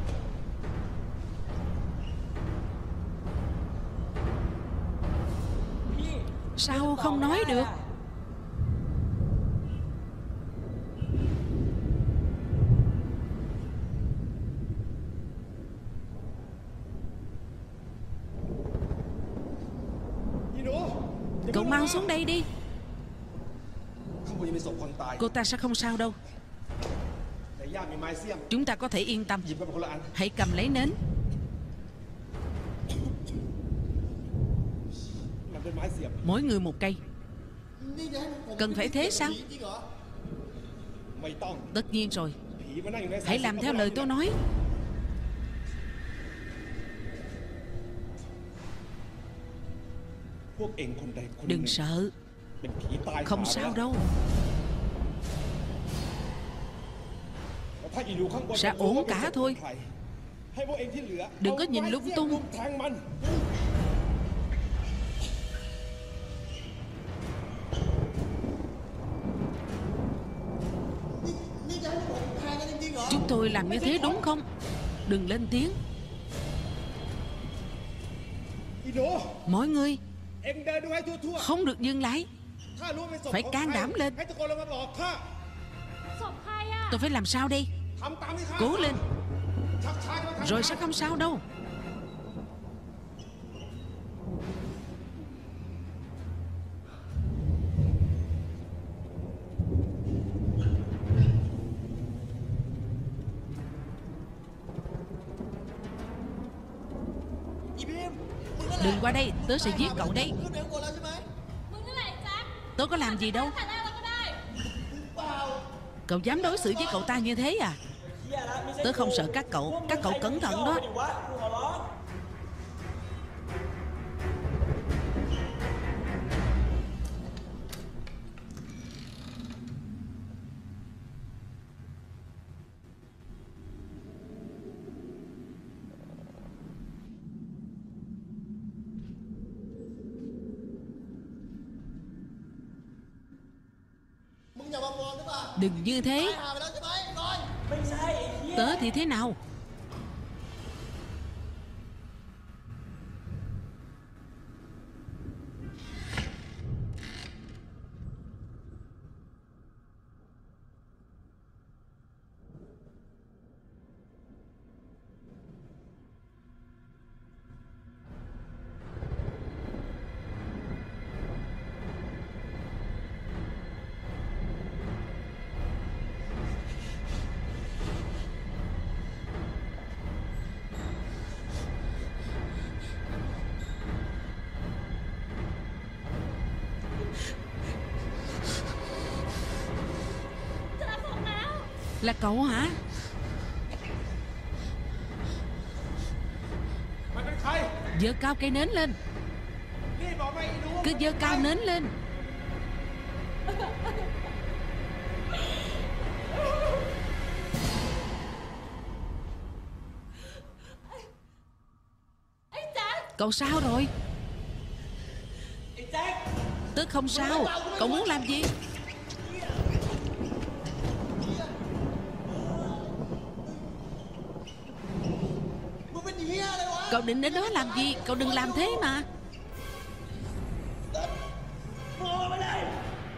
không nói được. Cậu mau xuống đây đi. Cô ta sẽ không sao đâu. Chúng ta có thể yên tâm. Hãy cầm lấy nến. Mỗi người một cây. Cần phải thế sao? Tất nhiên rồi. Hãy làm theo lời tôi nói. Đừng sợ. Không sao đâu. Sẽ ổn cả thôi. Đừng có nhìn lung tung. tôi làm như thế đúng không? Đừng lên tiếng. Mọi người, Không được dừng lại. Phải can đảm lên. Tôi phải làm sao đây? Cố lên. Rồi sẽ không sao đâu. Tớ sẽ giết cậu đấy. Tớ có làm gì đâu. Cậu dám đối xử với cậu ta như thế à? Tớ không sợ các cậu Các cậu cẩn thận đó. Đừng như thế. Tớ thì thế nào? là cậu hả? Dơ cao cây nến lên. Cứ dơ cao nến lên. Cậu sao rồi? Tớ không sao. Cậu muốn làm gì? Cậu định đến đó làm gì? Cậu đừng làm thế mà.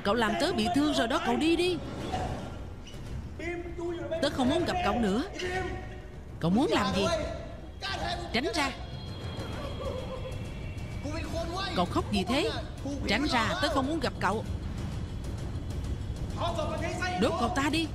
Cậu làm tớ bị thương rồi đó, Cậu đi đi. Tớ không muốn gặp cậu nữa. Cậu muốn làm gì? Tránh ra. Cậu khóc gì thế? Tránh ra, tớ không muốn gặp cậu. Đốt cậu ta đi.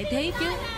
Sao lại thế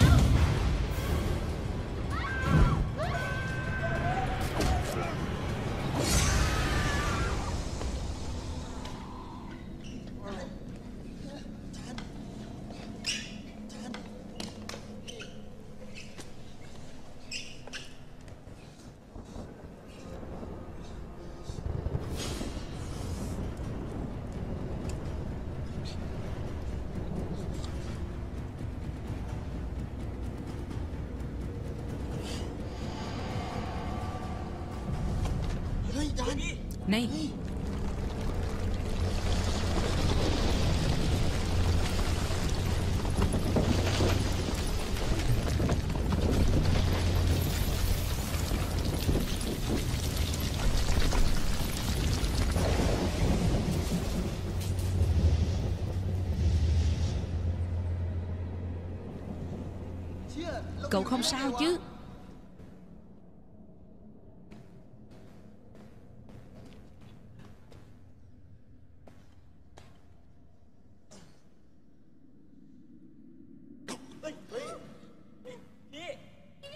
không sao chứ.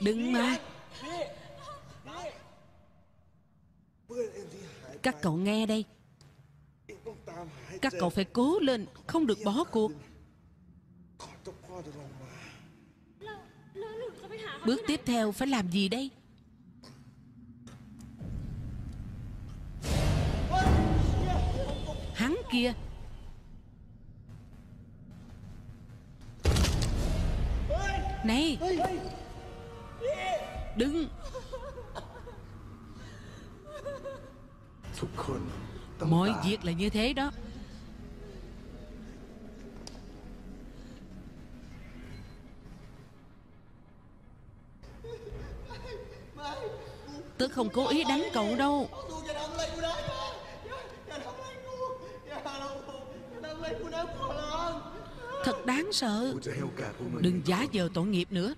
Đừng mà Các cậu nghe đây. Các cậu phải cố lên, Không được bỏ cuộc. Bước tiếp theo phải làm gì đây? Hắn kia. Này. Đừng Mọi việc là như thế đó. không cố ý đánh cậu đâu. Thật đáng sợ. Đừng giả vờ tội nghiệp nữa.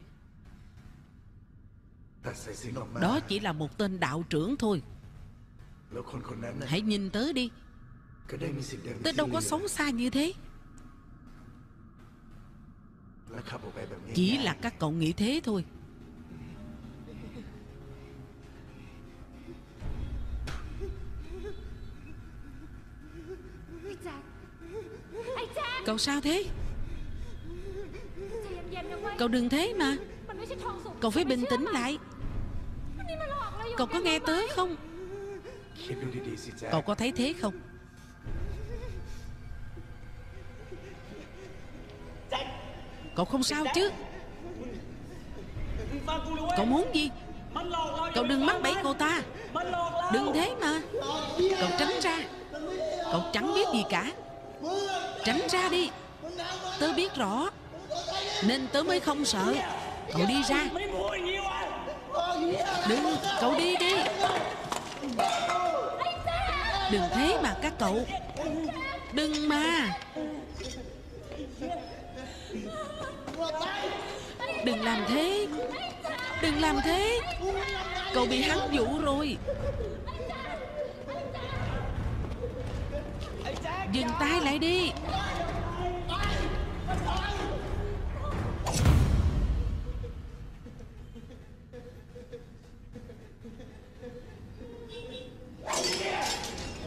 Đó chỉ là một tên đạo trưởng thôi. Hãy nhìn tới đi. Tớ đâu có xấu xa như thế? Chỉ là các cậu nghĩ thế thôi. Cậu sao thế? Cậu đừng thế mà. Cậu phải bình tĩnh lại. Cậu có nghe tới không? Cậu có thấy thế không? Cậu không sao chứ? Cậu muốn gì? Cậu đừng mắc bẫy cô ta. Đừng thế mà. Cậu tránh ra. Cậu chẳng biết gì cả. Tránh ra đi. Tớ biết rõ. Nên tớ mới không sợ. Cậu đi ra. Đừng, cậu đi đi. Đừng thế mà các cậu. Đừng mà. Đừng làm thế. Đừng làm thế. Cậu bị hắn dụ rồi. Dừng tay lại đi.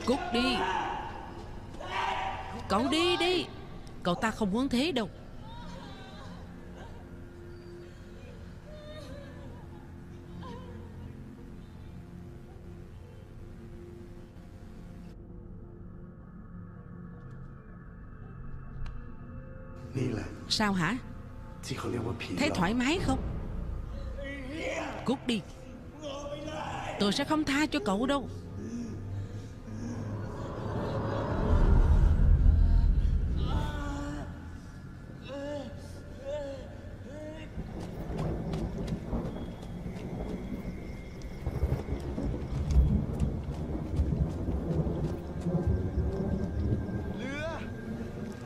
Cút đi. Cậu đi đi. Cậu ta không muốn thế đâu. Sao hả? Thấy thoải mái không? Cút đi. Tôi sẽ không tha cho cậu đâu.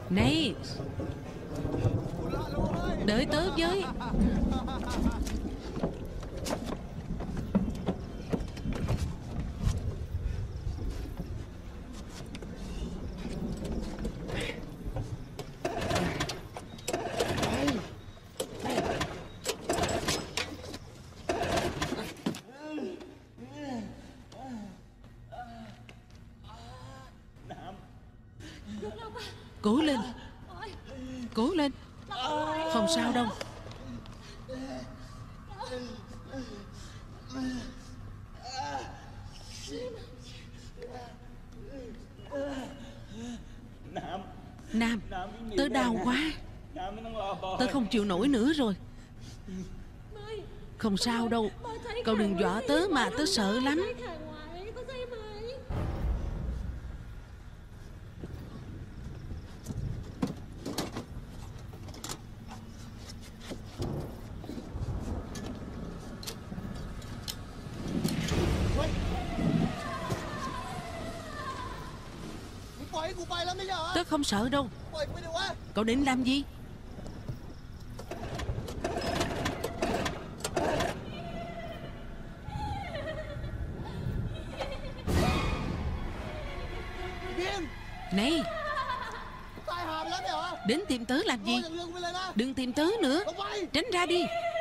Nate Đợi tớ với. chịu nổi nữa rồi. Không sao đâu. Cậu đừng dọa tớ mà tớ sợ lắm. Tớ không sợ đâu. Cậu định làm gì? didn't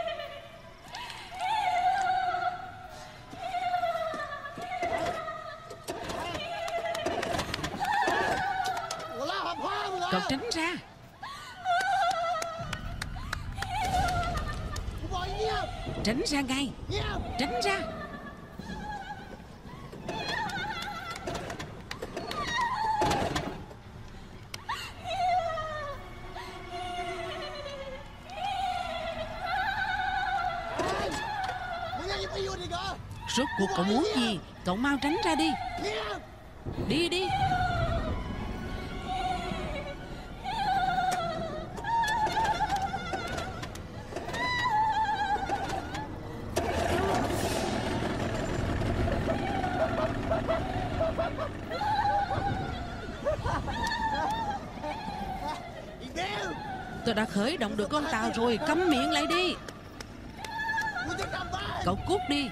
động được con tàu rồi cấm miệng lại đi. Cậu cút đi.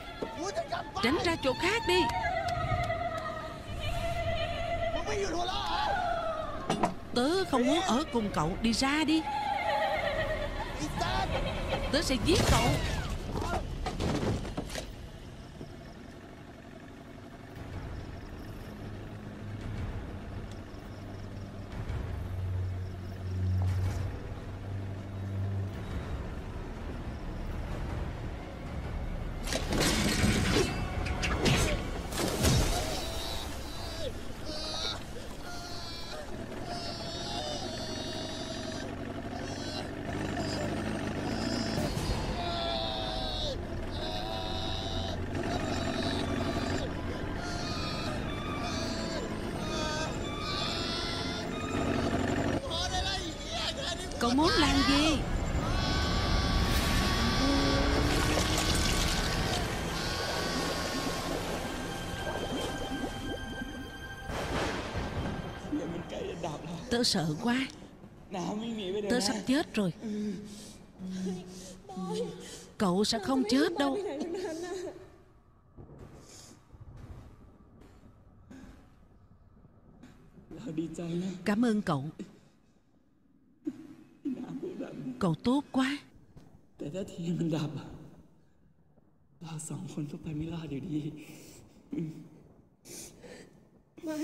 Tránh ra chỗ khác đi. Tớ không muốn ở cùng cậu. Đi ra đi. Tớ sẽ giết cậu. Cậu muốn làm gì? Tớ sợ quá. Tớ sắp chết rồi. Cậu sẽ không chết đâu. Cảm ơn cậu. Cậu tốt quá แต่ถ้าเทียนมันดับอะเราสองคนก็ไปไม่รอดอยู่ดี ไม่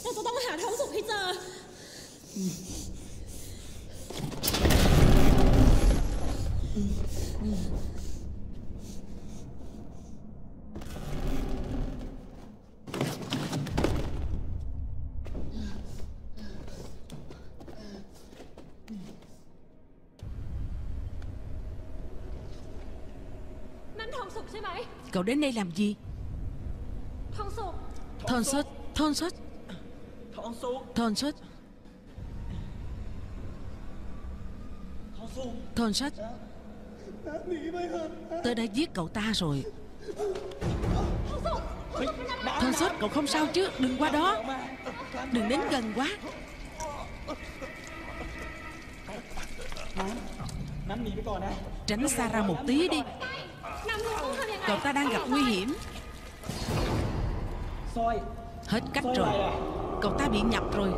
เราจะต้องหาทองสุกให้เจอนั่ Cậu đến đây làm gì? Thôn xuất Thôn xuất Thôn xuất Thôn xuất tôi đã giết cậu ta rồi. Thôn xuất cậu không sao chứ? Đừng qua đó. Đừng đến gần quá. Tránh xa ra một tí đi. Cậu ta đang gặp nguy hiểm. Hết cách rồi. Cậu ta bị nhập rồi.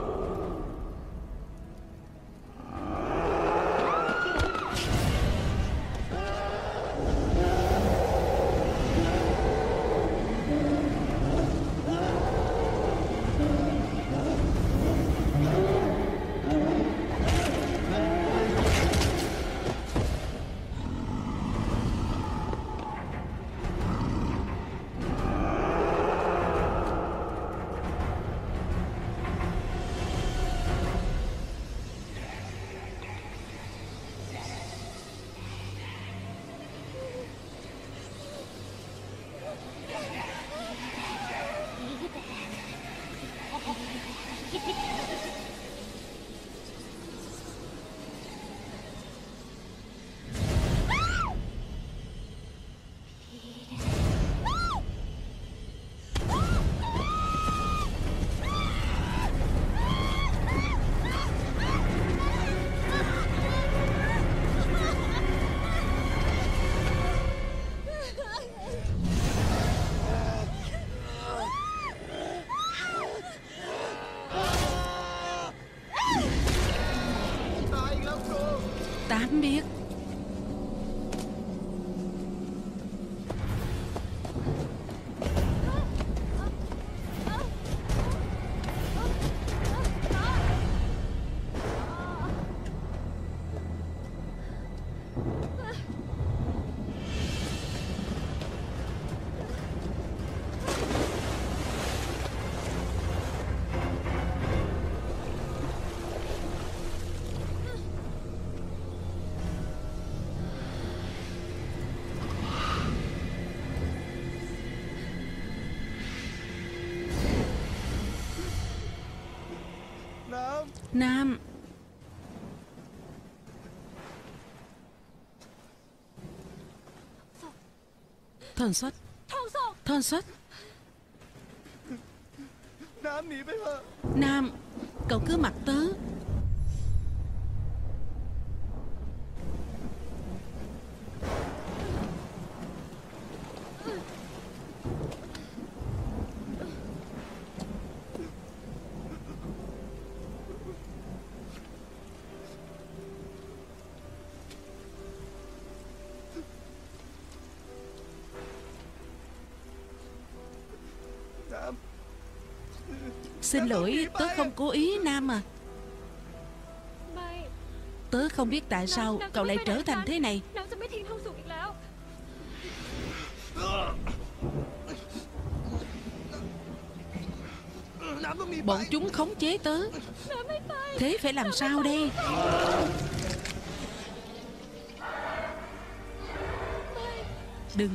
Nam. Thần xuất. Thần xuất. Nam Cậu cứ mặc tới. Xin lỗi tớ không cố ý Nam à. Tớ không biết tại sao cậu lại trở thành thế này. Bọn chúng khống chế tớ. Thế phải làm sao đây? Đừng.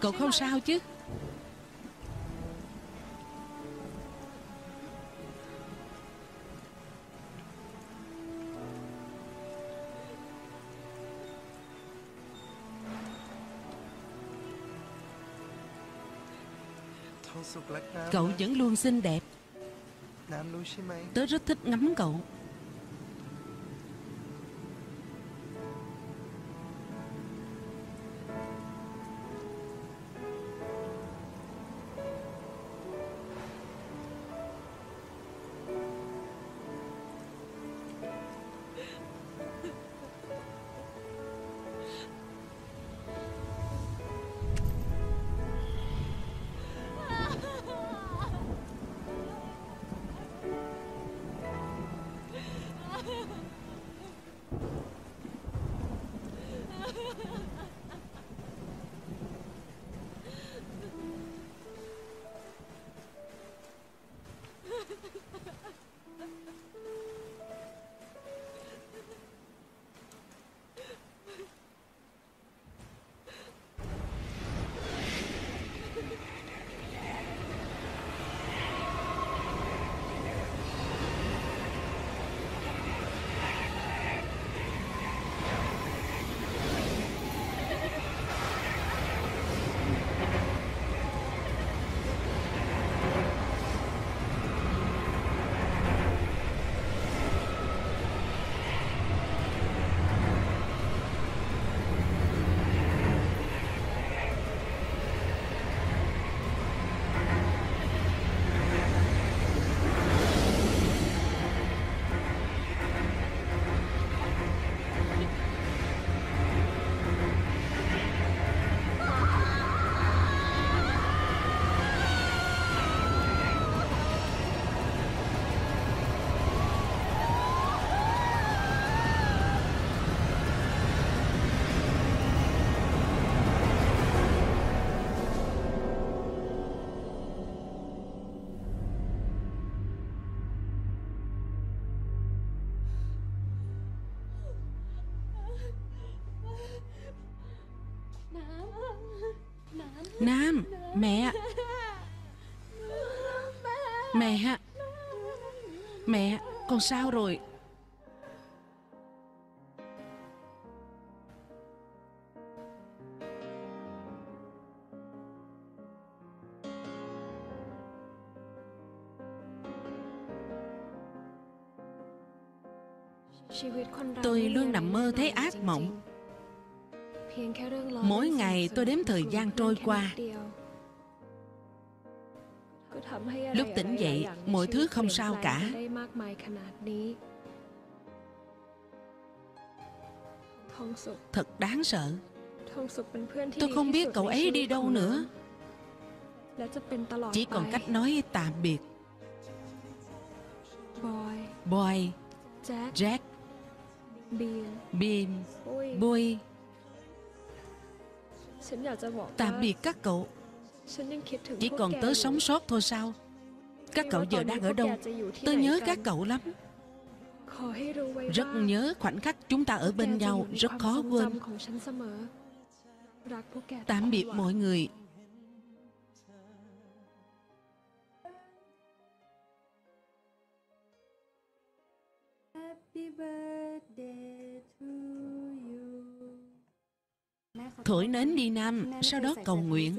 Cậu không sao chứ? Cậu vẫn luôn xinh đẹp. Tớ rất thích ngắm cậu. Mẹ Mẹ, Con sao rồi? Tôi luôn nằm mơ thấy ác mộng. Mỗi ngày tôi đếm thời gian trôi qua Lúc tỉnh dậy, mọi thứ không sao cả. Thật đáng sợ. Tôi không biết cậu ấy đi đâu nữa. Chỉ còn cách nói tạm biệt. Boy, Jack, Beam, Boy. Tạm biệt các cậu chỉ còn tớ sống sót thôi sao? Các cậu giờ đang ở đâu? Tớ nhớ các cậu lắm. Rất nhớ khoảnh khắc chúng ta ở bên nhau Rất khó quên. Tạm biệt mọi người. Thổi nến đi Nam Sau đó cầu nguyện.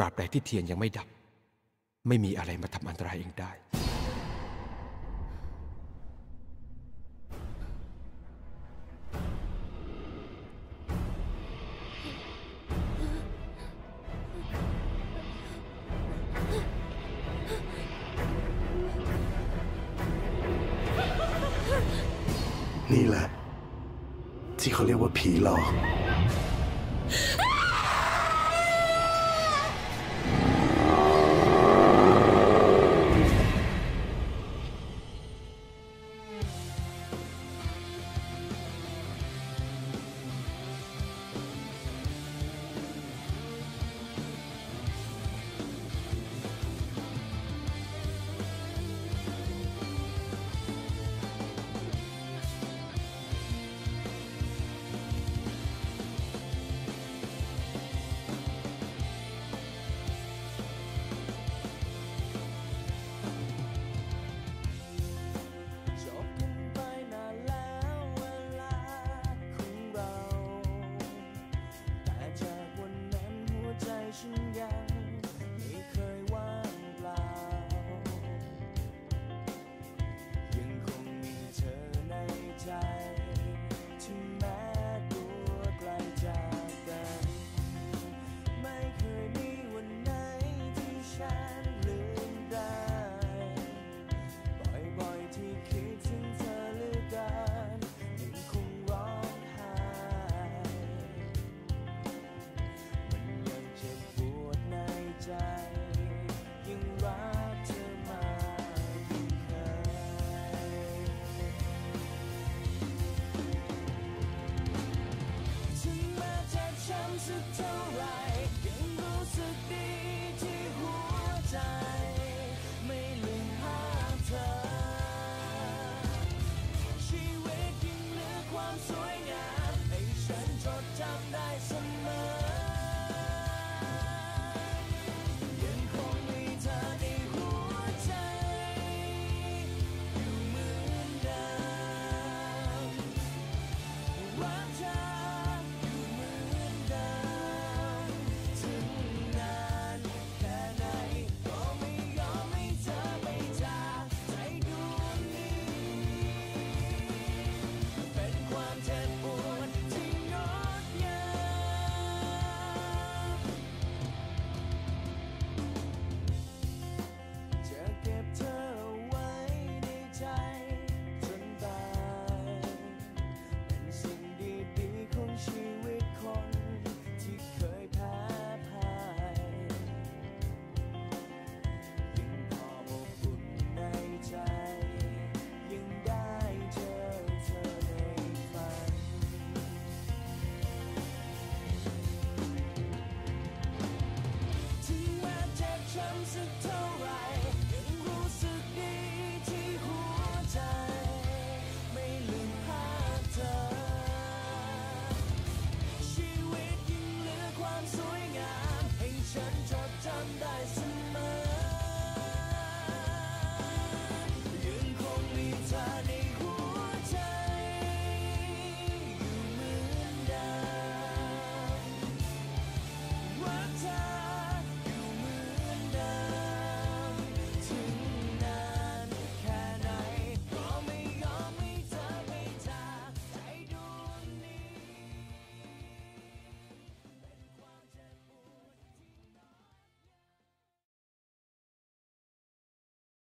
ตราบใดที่เทียนยังไม่ดับ ไม่มีอะไรมาทำอันตรายเองได้